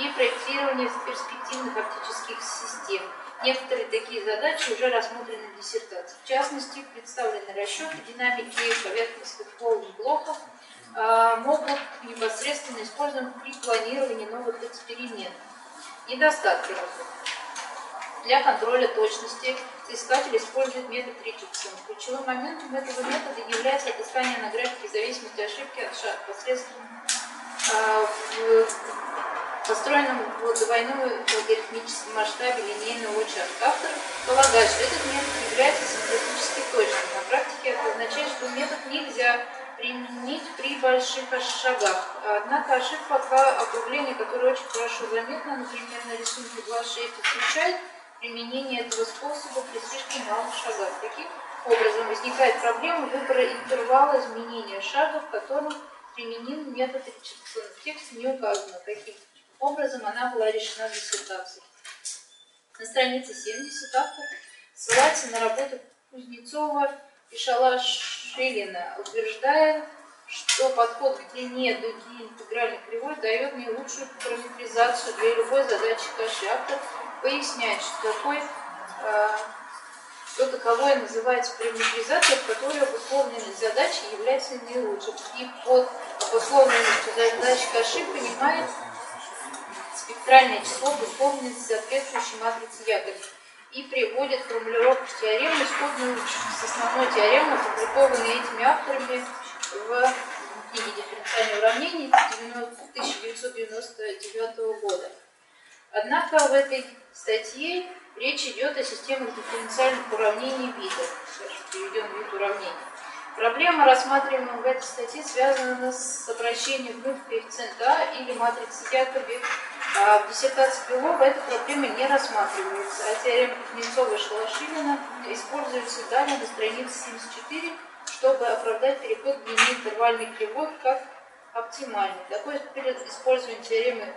S4: и проектирования перспективных оптических систем. Некоторые такие задачи уже рассмотрены в диссертации. В частности, представлены расчеты динамики поверхностных волн блоков, а, могут непосредственно использовать при планировании новых экспериментов. Недостатки работы. Для контроля точности соискатель использует метод Ричардсона. Ключевым моментом этого метода является отыскание на графике зависимости ошибки от шага посредством э, в построенном в двойном логарифмическом масштабе линейного участка. Автор полагает, что этот метод является синтетически точным. На практике это означает, что метод нельзя применить при больших шагах. Однако ошибка округления, которая очень хорошо заметна, например, на рисунке 2.6, исключает применение этого способа при слишком малых шагах. Таким образом, возникает проблема выбора интервала изменения шага, в котором применим метод Ричардсона. В тексте не указано, каким образом она была решена в диссертации. На странице 70 автор ссылается на работу Кузнецова и Шалашилина, утверждая, что подход к длине дуги интегральной кривой дает наилучшую параметризацию для любой задачи каши. Автор поясняет, что такой э, что таковое называется параметризация, в которой обусловленность задачи является наилучшей. И под обусловленностью задачи каши понимает спектральное число обусловленности соответствующей матрицы Якобина и приводит формулировку теоремы, исходную с основной теоремы, опубликованной этими авторами в книге «Дифференциальные уравнения» 1999 года. Однако в этой статье речь идет о системах дифференциальных уравнений видов, приведен вид уравнений. Проблема, рассматриваемая в этой статье, связана с обращением в коэффициента А или матрицы Якоби а в диссертации Белова эта проблема не рассматривается, а теорема Кузнецова-Шалашилина используется далее на странице 74, чтобы оправдать переход длины интервальной кривой как оптимальный. Такое использование теоремы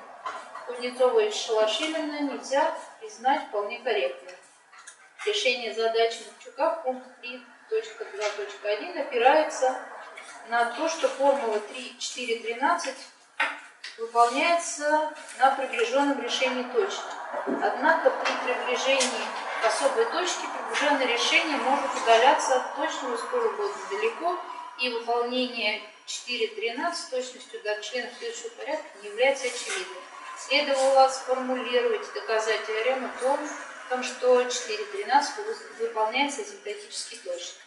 S4: Кузнецова и Шалашилина нельзя признать вполне корректным. Решение задачи Мовчука в пункт 3.2.1 опирается на то, что формула 3.4.13 выполняется на приближенном решении точки. Однако при приближении к особой точке приближенное решение может удаляться от точного скоро будет далеко, и выполнение 4.13 с точностью до членов следующего порядка не является очевидным. Следовало сформулировать доказать теорему о том, что 4.13 выполняется синтетически точно.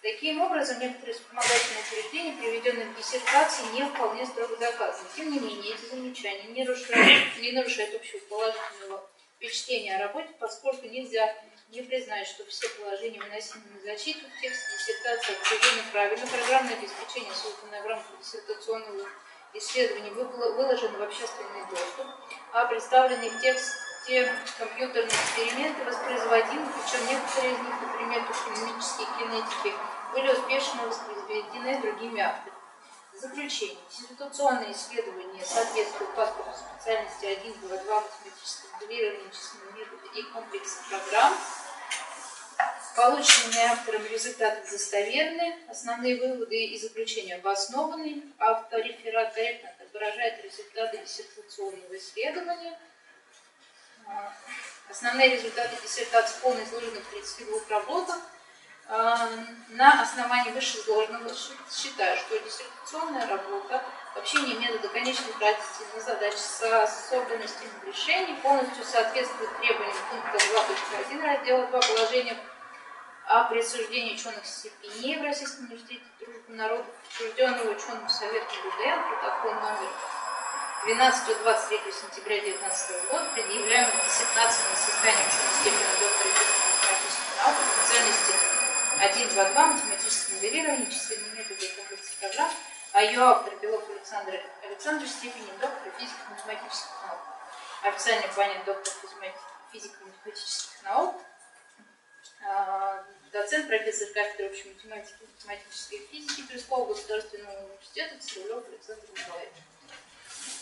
S4: Таким образом, некоторые вспомогательные утверждения, приведенные в диссертации, не вполне строго доказаны. Тем не менее, эти замечания не нарушают, не нарушают общего положительного впечатления о работе, поскольку нельзя не признать, что все положения, выносимые на защиту в тексте диссертации, определены правильно. Программное обеспечение, созданное в рамках диссертационного исследований выложены в общественный доступ, а представленные в тексте компьютерные эксперименты воспроизводимы, причем некоторые из них, например, химические кинетики, были успешно воспроизведены другими авторами. Заключение. Ситуационные исследования соответствуют паспорту специальности 1, 2, 2, математическое моделирование, численные методы и комплексы программ. Полученные автором результаты достоверны, основные выводы и заключения обоснованы, автореферат корректно отображает результаты диссертационного исследования. А, основные результаты диссертации полно изложены в 32 работах. На основании вышеизложенного считаю, что диссертационная работа общение метода конечных родительных задач с особенностями решений полностью соответствует требованиям пункта 2.1 раздела 2 положения о присуждении ученых степеней в Российском университете дружбы народов, утвержденного ученым советом ГУДН, протокол номер 12-23 сентября 2019 года, предъявляемый диссертацией на создание ученой степени доктора физико-математических наук по специальности 1.2.2 математическое моделирование, численные методы и комплексы программ, а ее автор Белов Александр Александрович степени доктора физико-математических наук. Официальный звание доктор физико-математических наук, а, доцент, профессор кафедры общей математики и математической физики Тверского государственного университета Цирулев Александр Николаевич.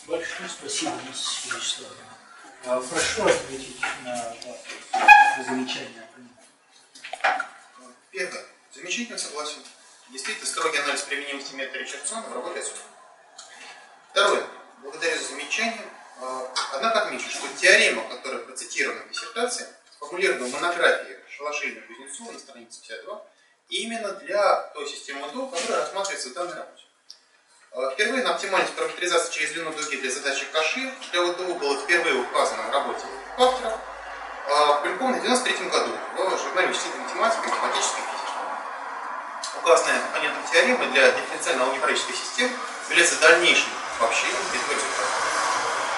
S1: Большое спасибо, Миссис Вячеславовна. Прошу ответить на замечания.
S5: Первое. Замечательно согласен. Действительно, строгий анализ применимости метода Ричардсона работает сюда. Второе. Благодарю за замечание. А, однако отмечу, что теорема, которая процитирована в диссертации, сформулирована в монографии Шалашейна Кузнецова на странице 52, именно для той системы ДО, которая рассматривается в данной работе. А, впервые на оптимальность параметризации через длину дуги для задачи каши для ВДО было впервые указано в работе автора, опубликовано в 1993 году в журнале «Вычислительная математика и математическая физика». Указанная оппонентом теоремы для дифференциально-алгебраической системы является дальнейшим обобщением результата.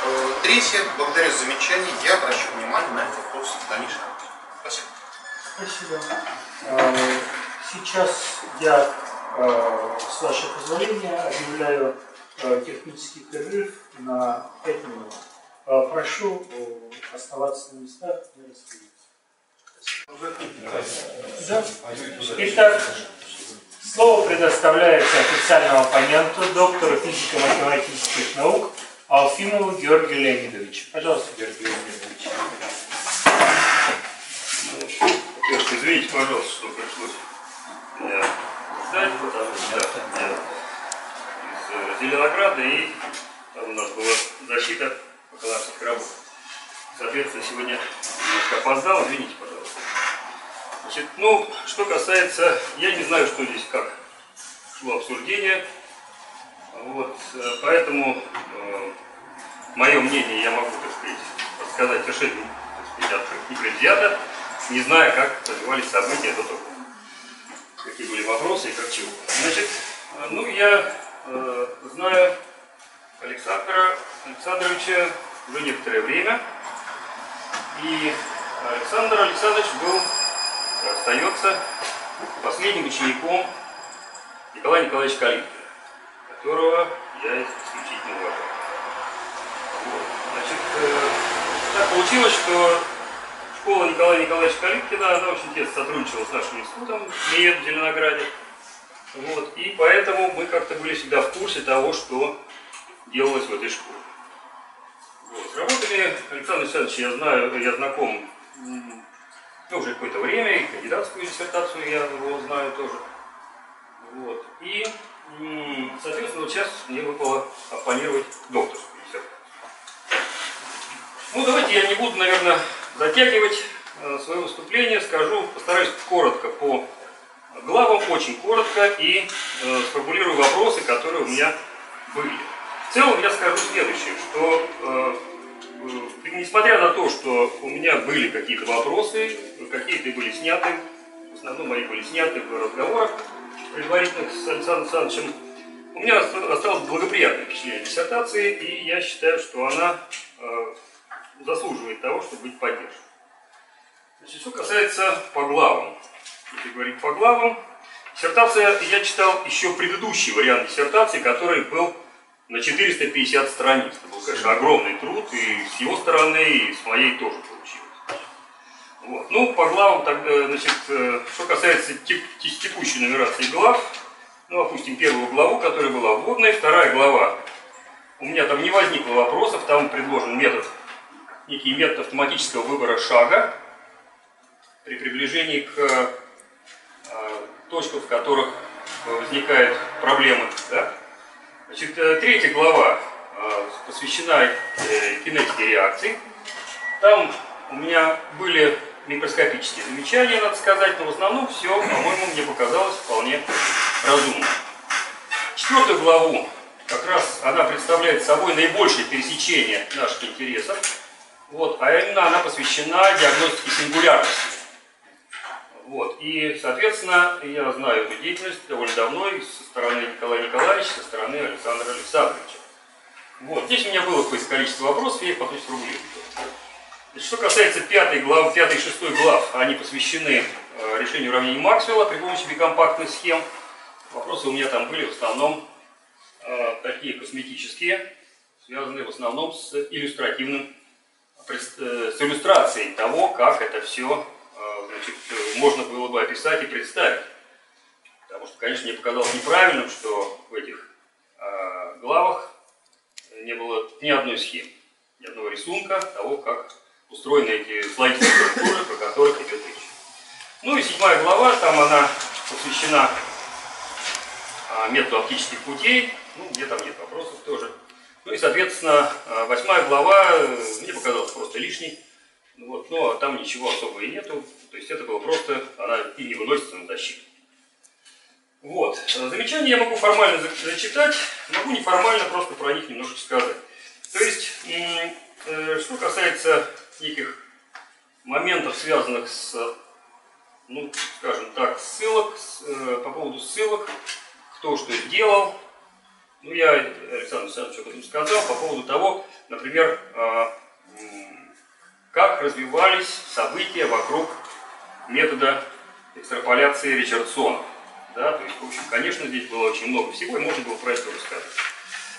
S5: Э, третье. Благодарю за замечание. Я обращу внимание на этот вопрос в дальнейшем. Спасибо.
S1: Спасибо. Э, сейчас я, э, с вашего позволения, объявляю технический перерыв на 5 минут. А, прошу оставаться на местах и распределиться.
S2: Итак, слово предоставляется официальному оппоненту, доктору физико-математических наук Алфимову Георгию Леонидовичу. Пожалуйста, Георгий Леонидович.
S10: Извините, пожалуйста, что пришлось меня ждать, потому что из Зеленограда, и там у нас была защита наших работ. Соответственно, сегодня немножко опоздал, извините, пожалуйста. Значит, ну, что касается, я не знаю, что здесь как шло обсуждение, вот, э, поэтому э, мое мнение я могу, так сказать, рассказать совершенно так сказать, непредвзято, не зная, как развивались события до того, какие были вопросы и как чего. Значит, э, ну, я э, знаю Александра Александровича уже некоторое время. И Александр Александрович был, остается последним учеником Николая Николаевича Калиткина, которого я исключительно уважаю. Вот. Значит, э, так получилось, что школа Николая Николаевича Калиткина, она очень тесно сотрудничала с нашим институтом МИЭД в Зеленограде. Вот, и поэтому мы как-то были всегда в курсе того, что делалось в этой школе. Вот. С работами Александра Александровича я знаю, я знаком ну, уже какое-то время, и кандидатскую диссертацию я его знаю тоже. Вот. И, соответственно, вот сейчас мне выпало оппонировать докторскую диссертацию. Ну, давайте я не буду, наверное, затягивать э, свое выступление, скажу, постараюсь коротко по главам, очень коротко, и э, сформулирую вопросы, которые у меня были. В целом я скажу следующее, что э, э, несмотря на то, что у меня были какие-то вопросы, какие-то были сняты, в основном мои были сняты в разговорах предварительных с Александром Александровичем, у меня осталось благоприятное впечатление диссертации, и я считаю, что она заслуживает того, чтобы быть поддержана. Значит, что касается по главам. Если говорить по главам, диссертация, я читал еще предыдущий вариант диссертации, который был на 450 страниц. Это был, конечно, огромный труд, и с его стороны, и с моей тоже получилось. Вот. Ну, по главам, тогда, значит, э, что касается тек- текущей нумерации глав, ну, опустим первую главу, которая была вводной, вторая глава. У меня там не возникло вопросов, там предложен метод, некий метод автоматического выбора шага при приближении к э, точкам, в которых возникают проблемы. Да? Значит, э, третья глава э, посвящена э, кинетике реакций. Там у меня были микроскопические замечания, надо сказать, но в основном все, по-моему, мне показалось вполне разумно. Четвертую главу, как раз она представляет собой наибольшее пересечение наших интересов, вот, а именно она посвящена диагностике сингулярности. Вот. И, соответственно, я знаю эту деятельность довольно давно и со стороны Николая Николаевича, со стороны Александра Александровича. Вот. Здесь у меня было какое-то количество вопросов, я их потом сформулирую. Что касается пятой главы, пятой и шестой глав, они посвящены э, решению уравнений Максвелла при помощи бикомпактных схем. Вопросы у меня там были в основном э, такие косметические, связанные в основном с иллюстративным, с иллюстрацией того, как это все значит, можно было бы описать и представить. Потому что, конечно, мне показалось неправильным, что в этих э, главах не было ни одной схемы, ни одного рисунка того, как устроены эти слоистые структуры, про которых идет речь. Ну и седьмая глава, там она посвящена э, методу оптических путей, ну, где там нет вопросов тоже. Ну и, соответственно, восьмая глава мне показалась просто лишней. Вот, но там ничего особого и нету. То есть это было просто, она и не выносится на защиту. Вот. Замечания я могу формально зачитать, могу неформально просто про них немножко сказать. То есть, э, что касается неких моментов, связанных с, ну, скажем так, ссылок, э, по поводу ссылок, кто что сделал, ну, я Александр Александрович об этом сказал, по поводу того, например, а, как развивались события вокруг метода экстраполяции Ричардсона. Да, то есть, в общем, конечно, здесь было очень много всего, и можно было про это рассказать.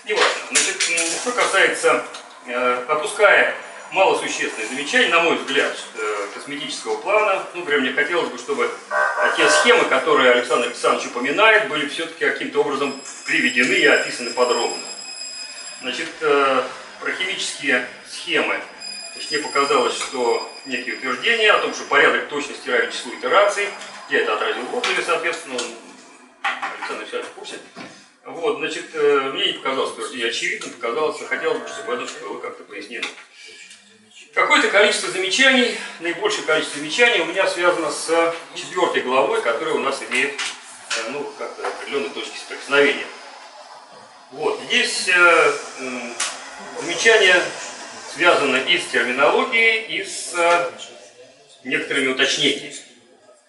S10: Неважно. Значит, что касается, э, опуская малосущественные замечания, на мой взгляд, э, косметического плана, ну, прям мне хотелось бы, чтобы э, те схемы, которые Александр Александрович упоминает, были все-таки каким-то образом приведены и описаны подробно. Значит, э, про химические схемы есть мне показалось, что некие утверждения о том, что порядок точности равен числу итераций, я это отразил в отзыве, соответственно, Александр Александрович в курсе. Вот, значит, э, мне не показалось утверждение очевидным, показалось, что хотелось бы, чтобы это было как-то пояснено. Какое-то количество замечаний, наибольшее количество замечаний у меня связано с четвертой главой, которая у нас имеет э, ну, как-то определенные точки соприкосновения. Вот, здесь э, э, замечания связано и с терминологией, и с э, некоторыми уточнениями.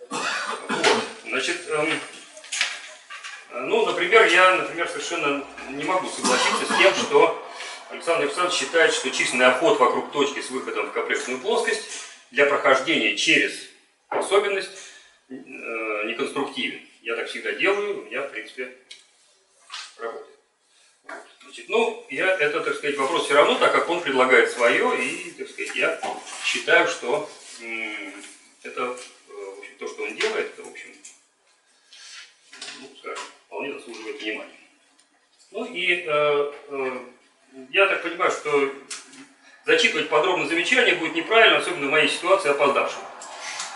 S10: Вот. Значит, эм, ну, например, я, например, совершенно не могу согласиться с тем, что Александр Александрович считает, что численный обход вокруг точки с выходом в комплексную плоскость для прохождения через особенность э, неконструктивен. Я так всегда делаю, у меня, в принципе, работает. Значит, ну, я, это, так сказать, вопрос все равно, так как он предлагает свое, и, так сказать, я считаю, что это, э, в общем, то, что он делает, это, в общем, ну, скажем, вполне заслуживает внимания. Ну и э, э, я так понимаю, что зачитывать подробно замечания будет неправильно, особенно в моей ситуации опоздавшим.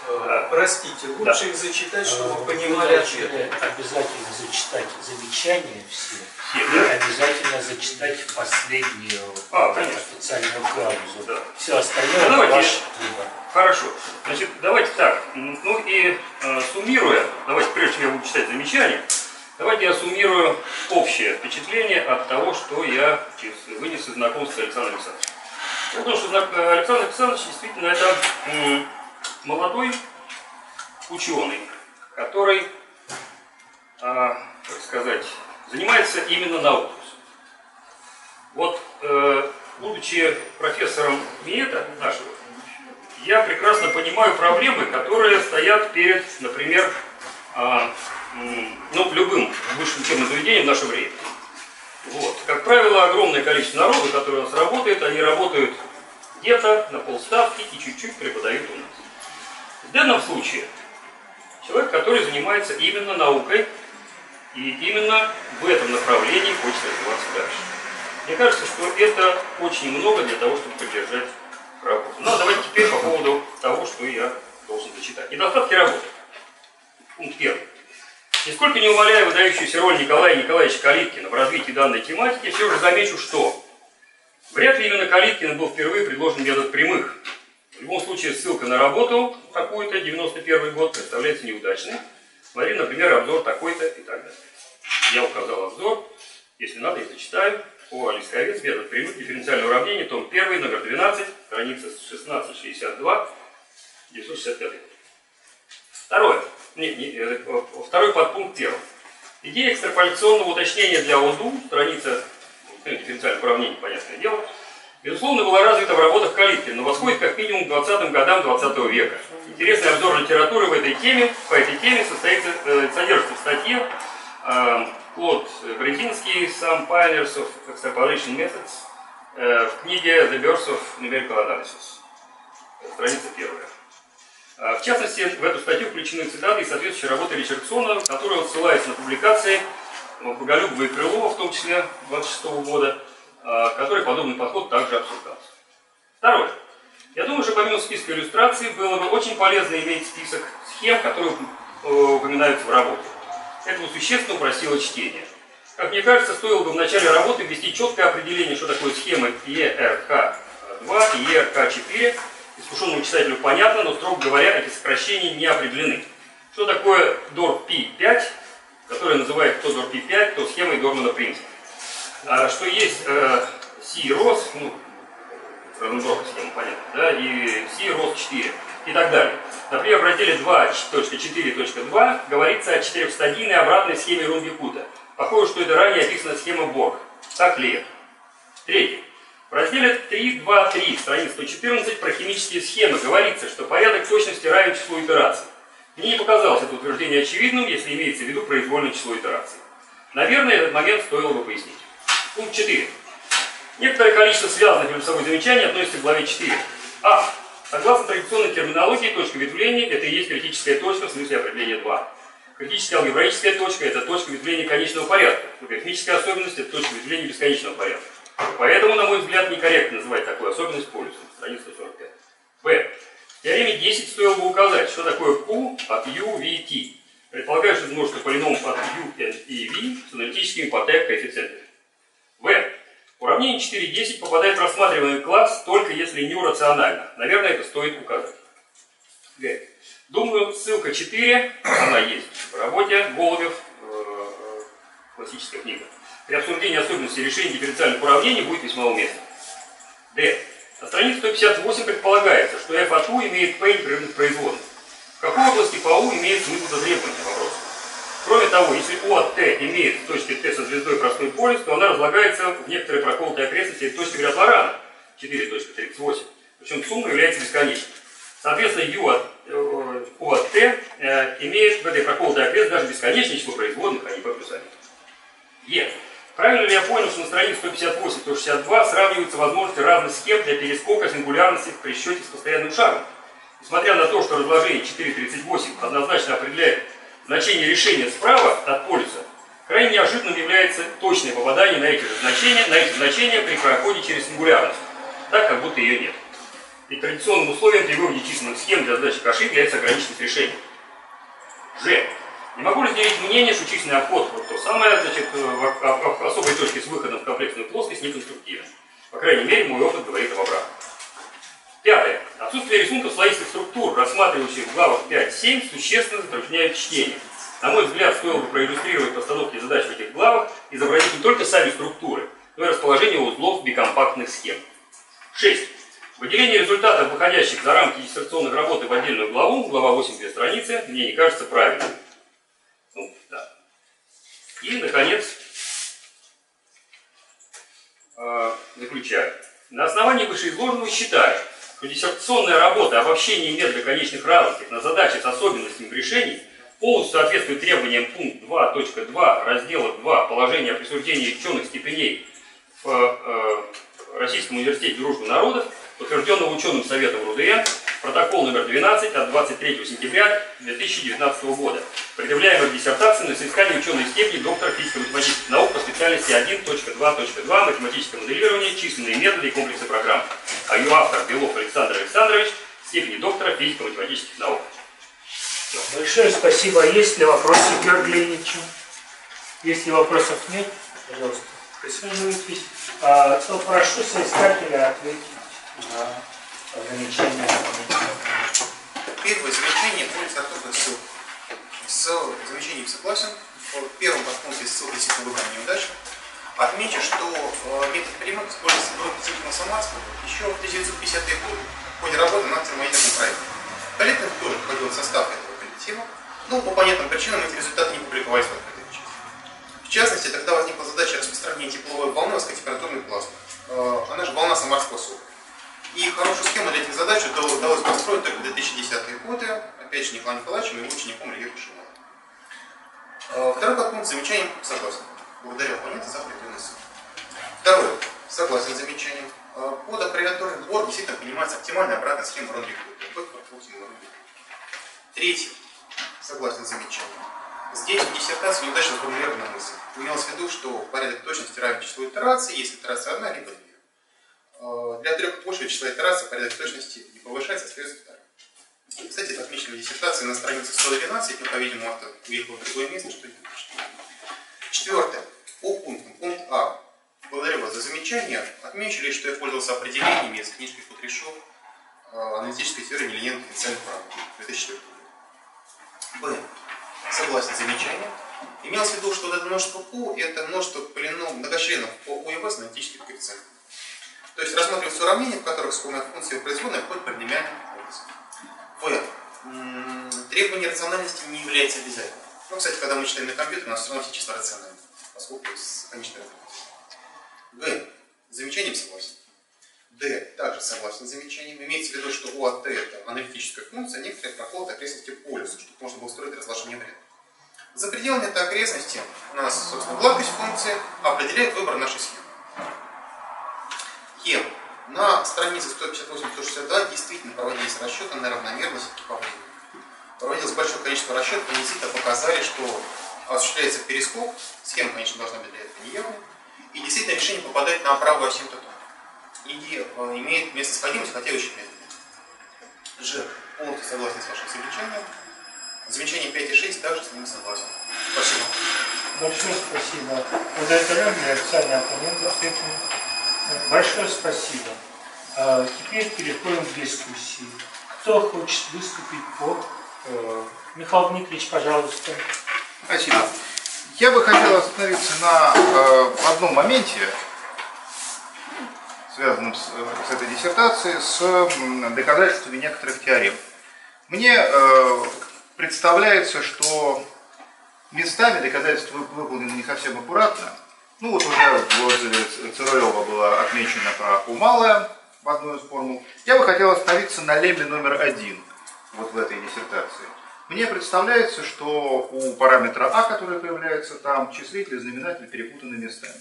S2: Э, простите, лучше да. их зачитать, чтобы э, понимали ответы.
S1: Обязательно зачитать замечания все. И обязательно зачитать последнюю
S10: а, конечно.
S1: специальную клаузу.
S10: Да.
S1: Все остальное
S10: ну, давайте,
S1: ваш выбор.
S10: Хорошо. Значит, давайте так. Ну и э, суммируя, давайте, прежде чем я буду читать замечания, давайте я суммирую общее впечатление от того, что я вынес из знакомства с Александром Александровичем. Потому что Александр Александрович действительно это молодой ученый, который, а, так сказать, занимается именно наукой. Вот, э, будучи профессором МИЭТа нашего, я прекрасно понимаю проблемы, которые стоят перед, например, э, ну, любым высшим учебным заведением в наше время. Вот. Как правило, огромное количество народу, которое у нас работает, они работают где-то на полставки и чуть-чуть преподают у нас. В данном случае человек, который занимается именно наукой и именно в этом направлении хочет развиваться дальше. Мне кажется, что это очень много для того, чтобы поддержать работу. Ну, а давайте теперь по поводу того, что я должен зачитать. Недостатки работы. Пункт первый. Нисколько не умаляя выдающуюся роль Николая Николаевича Калиткина в развитии данной тематики, все же замечу, что вряд ли именно Калиткин был впервые предложен метод прямых. В любом случае, ссылка на работу какую-то, 91 год, представляется неудачной. Смотри, например, обзор такой-то и так далее. Я указал обзор, если надо, я зачитаю. О, Лисковец, метод прямых дифференциального уравнения, том 1, номер 12, страница 1662, 965 Второе. Не, не, э, второй подпункт первый. Идея экстраполяционного уточнения для ОДУ, страница ну, дифференциальных уравнений, понятное дело, безусловно, была развита в работах Калиткина, но восходит как минимум к 20-м годам 20 века. Интересный обзор литературы в этой теме, по этой теме состоится, э, содержится в статье э, Клод Бретинский «Some Pioneers of Extrapolation Methods» э, в книге «The Birth of Numerical Analysis», страница первая. А, в частности, в эту статью включены цитаты из соответствующей работы Ричардсона, он ссылается на публикации Боголюбова и Крылова, в том числе 26 года, а, в которой подобный подход также обсуждался. Второе. Я думаю, что помимо списка иллюстраций было бы очень полезно иметь список схем, которые э, упоминаются в работе. Это бы существенно упростило чтение. Как мне кажется, стоило бы в начале работы ввести четкое определение, что такое схемы ERK2 и ERK4, искушенному читателю понятно, но, строго говоря, эти сокращения не определены. Что такое DOR-P5, который называет то DOR-P5, то схемой Дормана Принца. А, что есть э, C-ROS, ну, Розенброка схема, понятно, да, и C-ROS4 и так далее. Например, в разделе 2.4.2 говорится о четырехстадийной обратной схеме Румбикута. Похоже, что это ранее описана схема Борг. Так ли это? Третье. Разделе 3.2.3, страница 114, про химические схемы говорится, что порядок точности равен числу итераций. Мне не показалось это утверждение очевидным, если имеется в виду произвольное число итераций. Наверное, этот момент стоило бы пояснить. Пункт 4. Некоторое количество связанных между собой замечаний относится к главе 4. А. Согласно традиционной терминологии, точка ветвления – это и есть критическая точка в смысле определения 2. Критическая алгебраическая точка – это точка ветвления конечного порядка. Логарифмическая особенность – это точка ветвления бесконечного порядка. На мой взгляд, некорректно называть такую особенность полюсом. Страница 145. Б. В теореме 10 стоило бы указать, что такое Q от U, V, T. Предполагаю, что множество полиномов от U и V с аналитическими по коэффициентами. В. Уравнение 4.10 попадает в рассматриваемый класс только если не рационально. Наверное, это стоит указать. Г. Думаю, ссылка 4, она есть в работе Голубев, э, э, классическая книга при обсуждении особенностей решения дифференциальных уравнений будет весьма уместно. Д. На странице 158 предполагается, что f от u имеет p непрерывных производных. В какой области по u имеет смысл затребования вопроса? Кроме того, если u от t имеет в точке t со звездой простой полюс, то она разлагается в некоторые проколотые окрестности точки Град-Лорана 4.38. Причем сумма является бесконечной. Соответственно, u от, э, u от t э, имеет в этой проколотой окрест даже бесконечное число производных, а не p плюс 1. Е. Правильно ли я понял, что на странице 158-162 сравниваются возможности разных схем для перескока сингулярности при счете с постоянным шагом? Несмотря на то, что разложение 4.38 однозначно определяет значение решения справа от полюса, крайне неожиданным является точное попадание на эти же значения, на эти значения при проходе через сингулярность, так как будто ее нет. И традиционным условием при выводе численных схем для задачи каши является ограниченность решения. Ж. Не могу разделить мнение, что численный обход, вот то самое, значит, э, особой точке с выходом в комплексную плоскость неконструктивен. По крайней мере, мой опыт говорит об обратном. Пятое. Отсутствие рисунков слоистых структур, рассматривающих в главах 5-7, существенно затрудняет чтение. На мой взгляд, стоило бы проиллюстрировать постановки задач в этих главах, изобразить не только сами структуры, но и расположение узлов бикомпактных схем. 6. Выделение результатов, выходящих за рамки диссертационных работы в отдельную главу, глава 8 две страницы, мне не кажется правильным. Ну, да. И, наконец, э, заключаю. На основании вышеизложенного считаю, что диссертационная работа обобщение метода конечных равенств на задачи с особенностями решений полностью соответствует требованиям пункт 2.2 раздела 2 положения о присуждении ученых степеней в э, Российском университете дружбы народов, утвержденного ученым советом РУДН, протокол номер 12 от 23 сентября 2019 года, предъявляемый диссертацией на соискание ученой степени доктора физико-математических наук по специальности 1.2.2 математическое моделирование, численные методы и комплексы программ. А ее автор Белов Александр Александрович, степени доктора физико-математических наук.
S1: Большое спасибо. Есть ли вопросы к Георгию Леонидовичу? Если вопросов нет, пожалуйста, присаживайтесь. А, то прошу соискателя ответить на замечание.
S5: Первое замечание будет картофель ссылка. С замечанием согласен. В первом подпункте ссылка выбрана неудачно. Отмечу, что э, метод перемота используется до Константина Самарского еще в 1950-е годы в ходе работы над термоядерным проектом. Калитнов тоже входил в состав этого коллектива, но по понятным причинам эти результаты не публиковались в открытом части. В частности, тогда возникла задача распространения тепловой волны в высокотемпературный плазмы. Э, она же волна Самарского сока. И хорошую схему для этих задач удалось построить только в 2010-е годы, опять же, Николаем Николаевичем и учеником Ильей Кушевым. Э, второй подпункт замечанием согласен. Благодарю оппонента за определенный ссылку. Второе. Согласен с замечанием. Э, под аббревиатурой БОР действительно понимается оптимальная обратная схема Рондрикута. Третье. Согласен с замечанием. Здесь в диссертации неудачно сформулирована мысль. Имелось в виду, что порядок точности равен числу итераций, если итерация одна, либо две. Э, для трех большего числа итераций порядок точности не повышается, второй. И, кстати, это отмечено в диссертации на странице 112, но, по-видимому, автор уехал в другое место, что не. Четвертое. По пунктам. Пункт А. Благодарю вас за замечание. Отмечу что я пользовался определениями из книжки Кудряшов «Аналитическая теория нелинейных дифференциальных прав» 2004 Б. Согласен с замечанием. Имелось в виду, что вот это множество Q – это множество полинов, многочленов по V с аналитическим коэффициентом. То есть рассматриваются уравнения, в которых скромная функция производная входит полиномиальным образом. В. Требование рациональности не является обязательным. Ну, кстати, когда мы читаем на компьютере, у нас все равно все числа рациональны, поскольку с конечной. Г. Замечанием согласен. D также согласен с замечанием. Имеется в виду, что у от T это аналитическая функция, некоторые проколот окрестности полюса, чтобы можно было строить разложение вред. За пределами этой окрестности у нас, собственно, гладкость функции определяет выбор нашей схемы. Е. На странице 158-162 действительно проводились расчеты на равномерность по. Проводилось большое количество расчетов, они действительно показали, что осуществляется перископ, схема, конечно, должна быть для этого неявной, и действительно решение попадает на правую асимптоту. И э, имеет место сходимость, хотя и очень медленно. Ж. Полностью согласен с вашим замечанием. Замечание 5 и 6 также с ними согласен. Спасибо.
S1: Большое спасибо. Удовлетворен ли официальный оппонент? Большое спасибо. А теперь переходим к дискуссии. Кто хочет выступить по... Э, Михаил Дмитриевич, пожалуйста.
S11: Спасибо. Я бы хотел остановиться на э, одном моменте, связанном с, с этой диссертацией, с доказательствами некоторых теорем. Мне э, представляется, что местами доказательства выполнены не совсем аккуратно. Ну вот уже в отзыве Цирулева было отмечено про У малое в одной из формул. Я бы хотел остановиться на лемме номер один вот в этой диссертации. Мне представляется, что у параметра А, который появляется там, числитель и знаменатель перепутаны местами.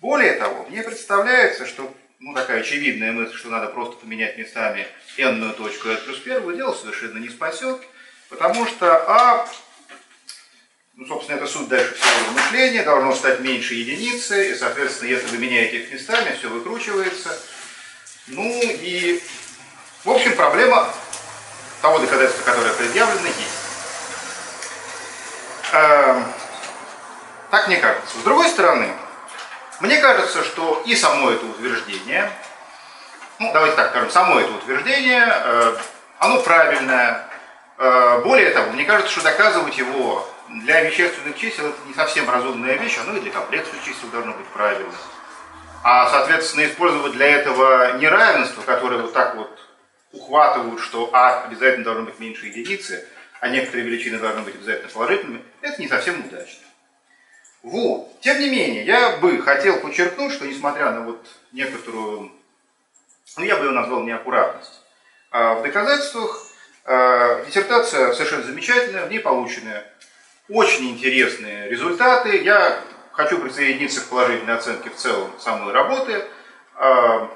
S11: Более того, мне представляется, что ну, такая очевидная мысль, что надо просто поменять местами n точку n плюс первую, дело совершенно не спасет, потому что А, ну, собственно, это суть дальше всего размышления, должно стать меньше единицы, и, соответственно, если вы меняете их местами, все выкручивается. Ну и, в общем, проблема того доказательства, которое предъявлено, есть. Эм, так мне кажется. С другой стороны, мне кажется, что и само это утверждение, ну, давайте так скажем, само это утверждение, э, оно правильное. Э, более того, мне кажется, что доказывать его для вещественных чисел это не совсем разумная вещь, оно и для комплексных чисел должно быть правильно. А, соответственно, использовать для этого неравенство, которое вот так вот ухватывают, что А обязательно должно быть меньше единицы, а некоторые величины должны быть обязательно положительными, это не совсем удачно. Вот. Тем не менее, я бы хотел подчеркнуть, что несмотря на вот некоторую, ну я бы ее назвал неаккуратность, а в доказательствах Э, диссертация совершенно замечательная, в ней получены очень интересные результаты. Я хочу присоединиться к положительной оценке в целом самой работы э,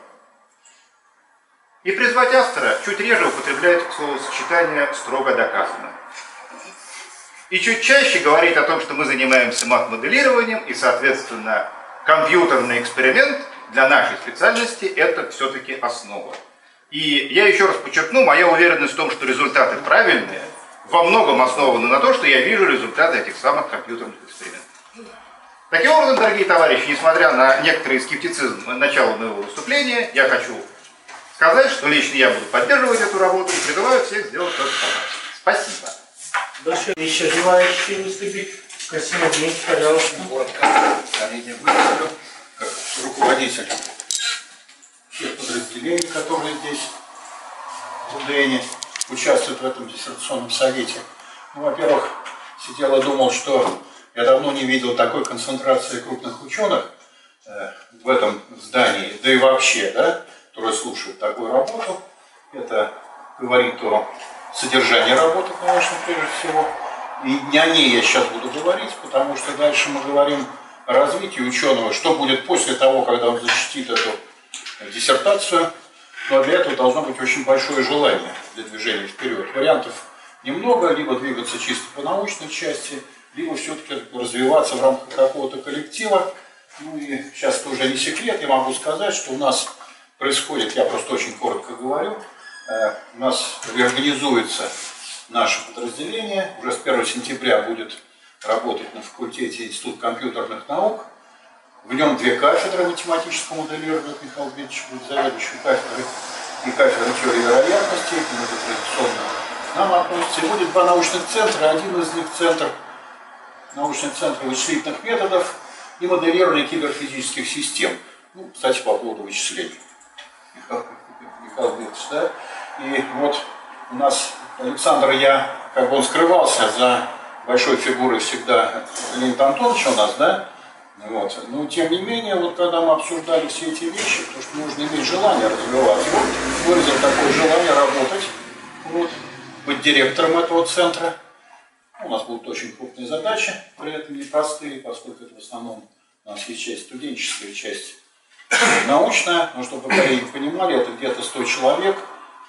S11: и призвать автора чуть реже употреблять словосочетание «строго доказано». И чуть чаще говорить о том, что мы занимаемся мат-моделированием, и, соответственно, компьютерный эксперимент для нашей специальности – это все-таки основа. И я еще раз подчеркну, моя уверенность в том, что результаты правильные, во многом основаны на том, что я вижу результаты этих самых компьютерных экспериментов. Таким образом, дорогие товарищи, несмотря на некоторый скептицизм начала моего выступления, я хочу сказать, что лично я буду поддерживать эту работу и призываю всех сделать то же самое. Спасибо.
S1: Дальше еще желающие выступить. Красиво Евгеньевич, пожалуйста.
S12: Выступлю как руководитель тех подразделений, которые здесь в УДН участвуют в этом диссертационном совете. Ну, во-первых, сидел и думал, что я давно не видел такой концентрации крупных ученых э, в этом здании, да и вообще, да, которые слушают такую работу. Это говорит о содержании работы, конечно, прежде всего. И не о ней я сейчас буду говорить, потому что дальше мы говорим о развитии ученого, что будет после того, когда он защитит эту диссертацию, но для этого должно быть очень большое желание для движения вперед. Вариантов немного, либо двигаться чисто по научной части, либо все-таки развиваться в рамках какого-то коллектива. Ну и сейчас это уже не секрет, я могу сказать, что у нас происходит, я просто очень коротко говорю, э, у нас реорганизуется наше подразделение, уже с 1 сентября будет работать на факультете Институт компьютерных наук, в нем две кафедры математического моделирования, Михаил Дмитриевич будет заведующим кафедрой, и кафедра теории вероятности, мы это традиционно нам относится. И будет два научных центра, один из них центр, научный центр вычислительных методов и моделирования киберфизических систем. Ну, кстати, по поводу вычислений. Михаил, Дмитриевич, да? И вот у нас Александр, я, как бы он скрывался за большой фигурой всегда Леонид Антонович у нас, да? Вот. Но тем не менее, вот когда мы обсуждали все эти вещи, то что нужно иметь желание развиваться, вот, выразил такое желание работать, вот, быть директором этого центра. У нас будут очень крупные задачи, при этом непростые, поскольку это в основном у нас есть часть студенческая, часть научная. Но чтобы коллеги понимали, это где-то 100 человек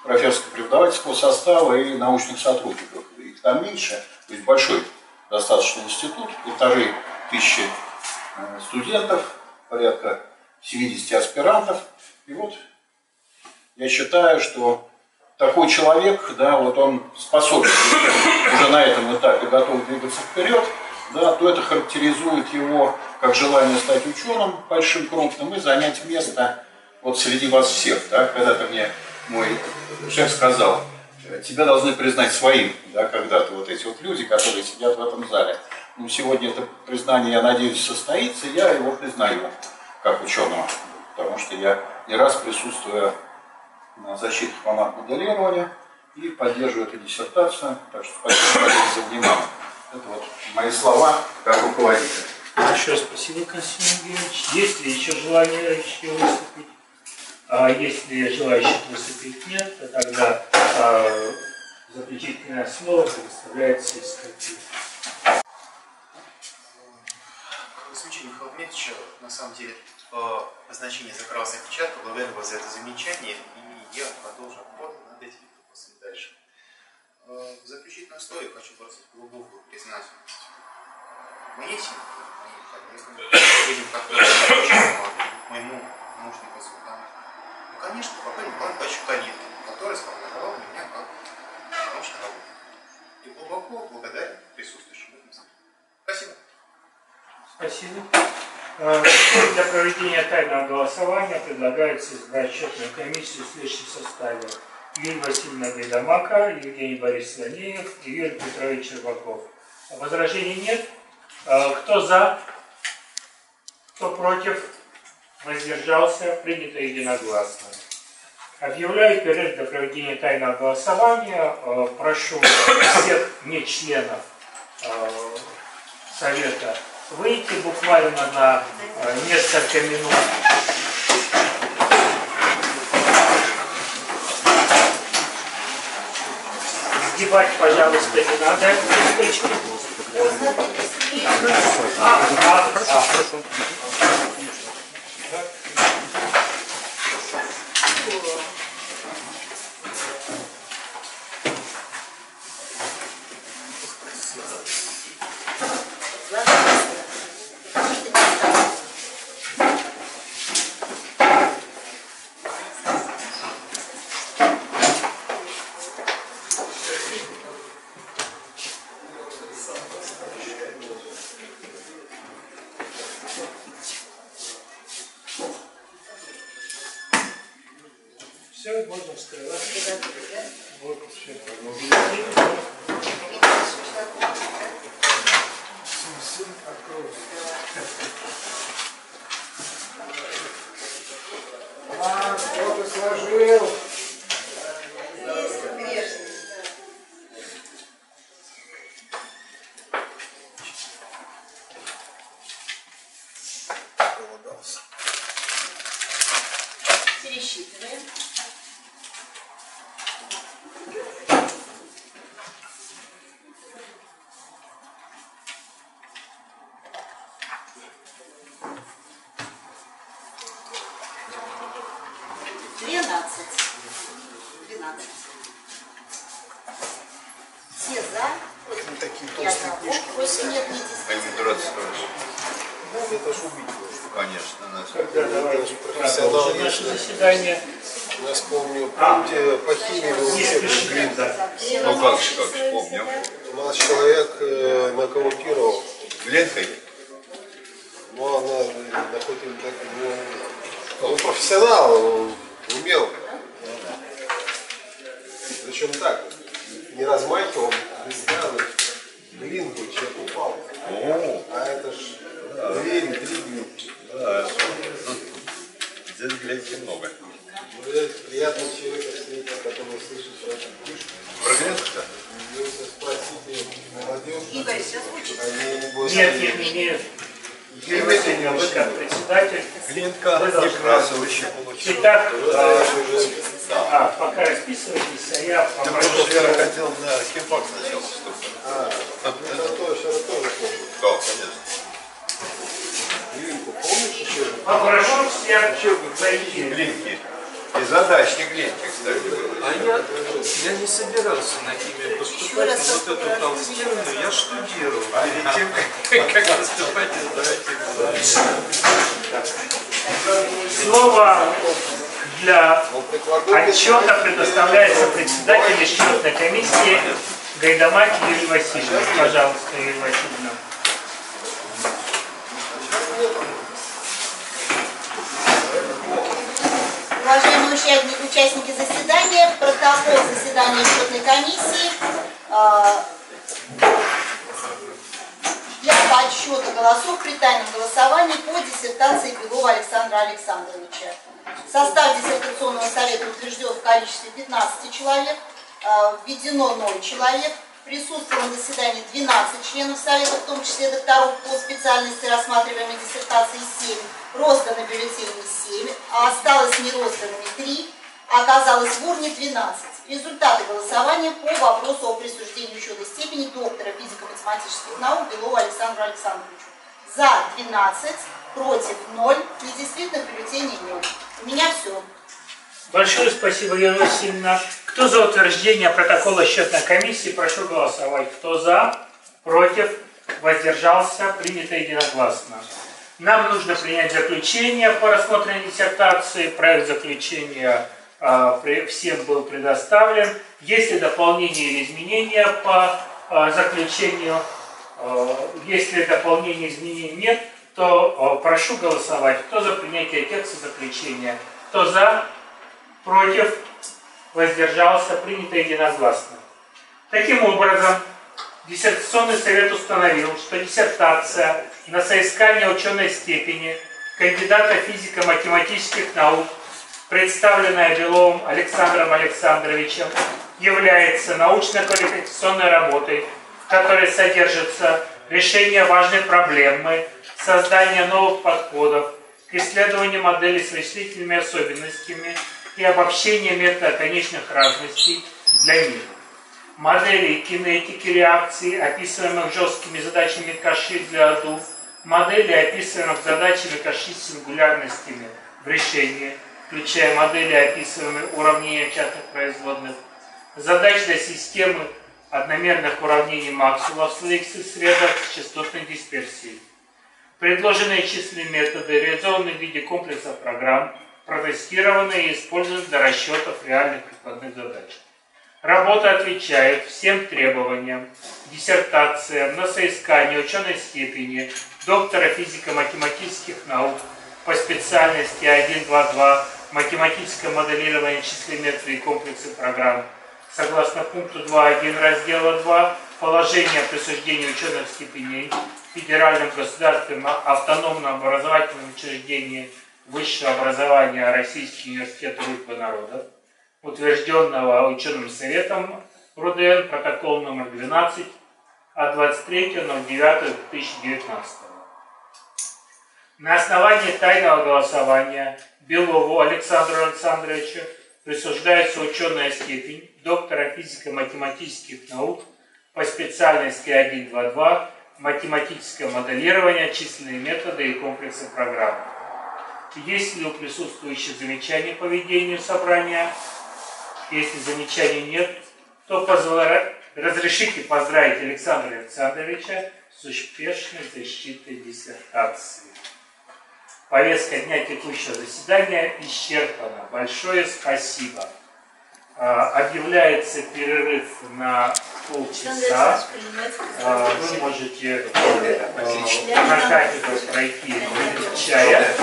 S12: профессорско-преподавательского состава и научных сотрудников. Их там меньше, то есть большой достаточно институт, полторы тысячи студентов, порядка 70 аспирантов. И вот я считаю, что такой человек, да, вот он способен уже на этом этапе готов двигаться вперед, да, то это характеризует его как желание стать ученым большим, крупным и занять место вот среди вас всех. Да, когда-то мне мой шеф сказал, тебя должны признать своим, да, когда-то вот эти вот люди, которые сидят в этом зале. Ну, сегодня это признание, я надеюсь, состоится, я его признаю как ученого, потому что я не раз присутствую на защитах формат моделирования и поддерживаю эту диссертацию, так что спасибо за внимание. Это вот мои слова как руководитель.
S1: Еще спасибо, Константин Евгеньевич. Есть ли еще желающие выступить? А если желающих выступить нет, то тогда а, заключительное слово предоставляется искателю.
S5: Михайловича, на самом деле, по назначению за красной печаткой, благодарю вас за это замечание, и я продолжу работу над этим вопросом дальше. Э, в заключительном слове хочу бросить глубокую признательность семье, моим коллегам, моему научному консультанту. Ну, конечно, Павлу Николаевичу Калиткину, который сформировал меня как научный работник. И глубоко благодарен присутствующим в этом зале. Спасибо.
S1: Спасибо. Э, для проведения тайного голосования предлагается избрать счетную комиссию в следующем составе. Юрий Васильевна Гайдамака, Евгений Борис Ланеев и Юрий Петрович Черваков. Возражений нет? Э, кто за? Кто против? Воздержался? Принято единогласно. Объявляю перерыв для проведения тайного голосования. Э, прошу всех не членов Совета выйти буквально на э, несколько минут. Зевать, пожалуйста, не надо. Листочки. А, а, а, Все, можно вскрывать. Вот, все. Сын
S13: А, кто-то сложил.
S1: Васильевна. Пожалуйста, Юрия Васильевна.
S14: Уважаемые участники, заседания, протокол заседания счетной комиссии а, для подсчета голосов при тайном голосовании по диссертации Белова Александра Александровича. Состав диссертационного совета утвержден в количестве 15 человек, а, введено 0 человек, присутствовало на заседании 12 членов совета, в том числе докторов по специальности рассматриваемой диссертации 7, роздано бюллетеней 7, а осталось нерозданными 3, а оказалось в урне 12. Результаты голосования по вопросу о присуждении ученой степени доктора физико-математических наук Белову Александру Александровичу. За 12, против 0, недействительных бюллетеней 0. У меня все.
S1: Большое спасибо, Юрия Васильевна. Кто за утверждение протокола счетной комиссии, прошу голосовать. Кто за, против, воздержался, принято единогласно. Нам нужно принять заключение по рассмотренной диссертации. Проект заключения при- всем был предоставлен. Есть ли дополнения или изменения по а, заключению? А, Если дополнений изменений нет, то а, прошу голосовать. Кто за принятие текста заключения? Кто за? Против? Воздержался? Принято единогласно. Таким образом, диссертационный совет установил, что диссертация на соискание ученой степени кандидата физико-математических наук, представленная Беловым Александром Александровичем, является научно-квалификационной работой, в которой содержится решение важной проблемы, создание новых подходов к исследованию моделей с вычислительными особенностями и обобщение метода конечных разностей для мира. модели кинетики реакции, описываемых жесткими задачами Каши для АДУ, модели, описываемых задачами Каши с сингулярностями в решении, включая модели, описываемые уравнения частных производных, задач для системы одномерных уравнений Максвелла в своих средах с частотной дисперсией. Предложенные численные методы реализованы в виде комплексов программ, протестированы и используются для расчетов реальных прикладных задач. Работа отвечает всем требованиям, диссертациям на соискание ученой степени доктора физико-математических наук по специальности 1.2.2 математическое моделирование методов и комплексы программ согласно пункту 2.1 раздела 2 положение о присуждении ученых степеней в Федеральном государственном автономном образовательном учреждении высшего образования Российский университет Дружбы народов, утвержденного ученым советом РУДН, протокол номер 12 от 23.09.2019. На основании тайного голосования Белову Александру Александровичу присуждается ученая степень доктора физико-математических наук по специальности 1.2.2 математическое моделирование, численные методы и комплексы программ. Есть ли у присутствующих замечания по ведению собрания? Если замечаний нет, то позволя... разрешите поздравить Александра Александровича с успешной защитой диссертации. Повестка дня текущего заседания исчерпана. Большое спасибо. А, объявляется перерыв на полчаса. А, Вы можете э, на кафедру пройти чая.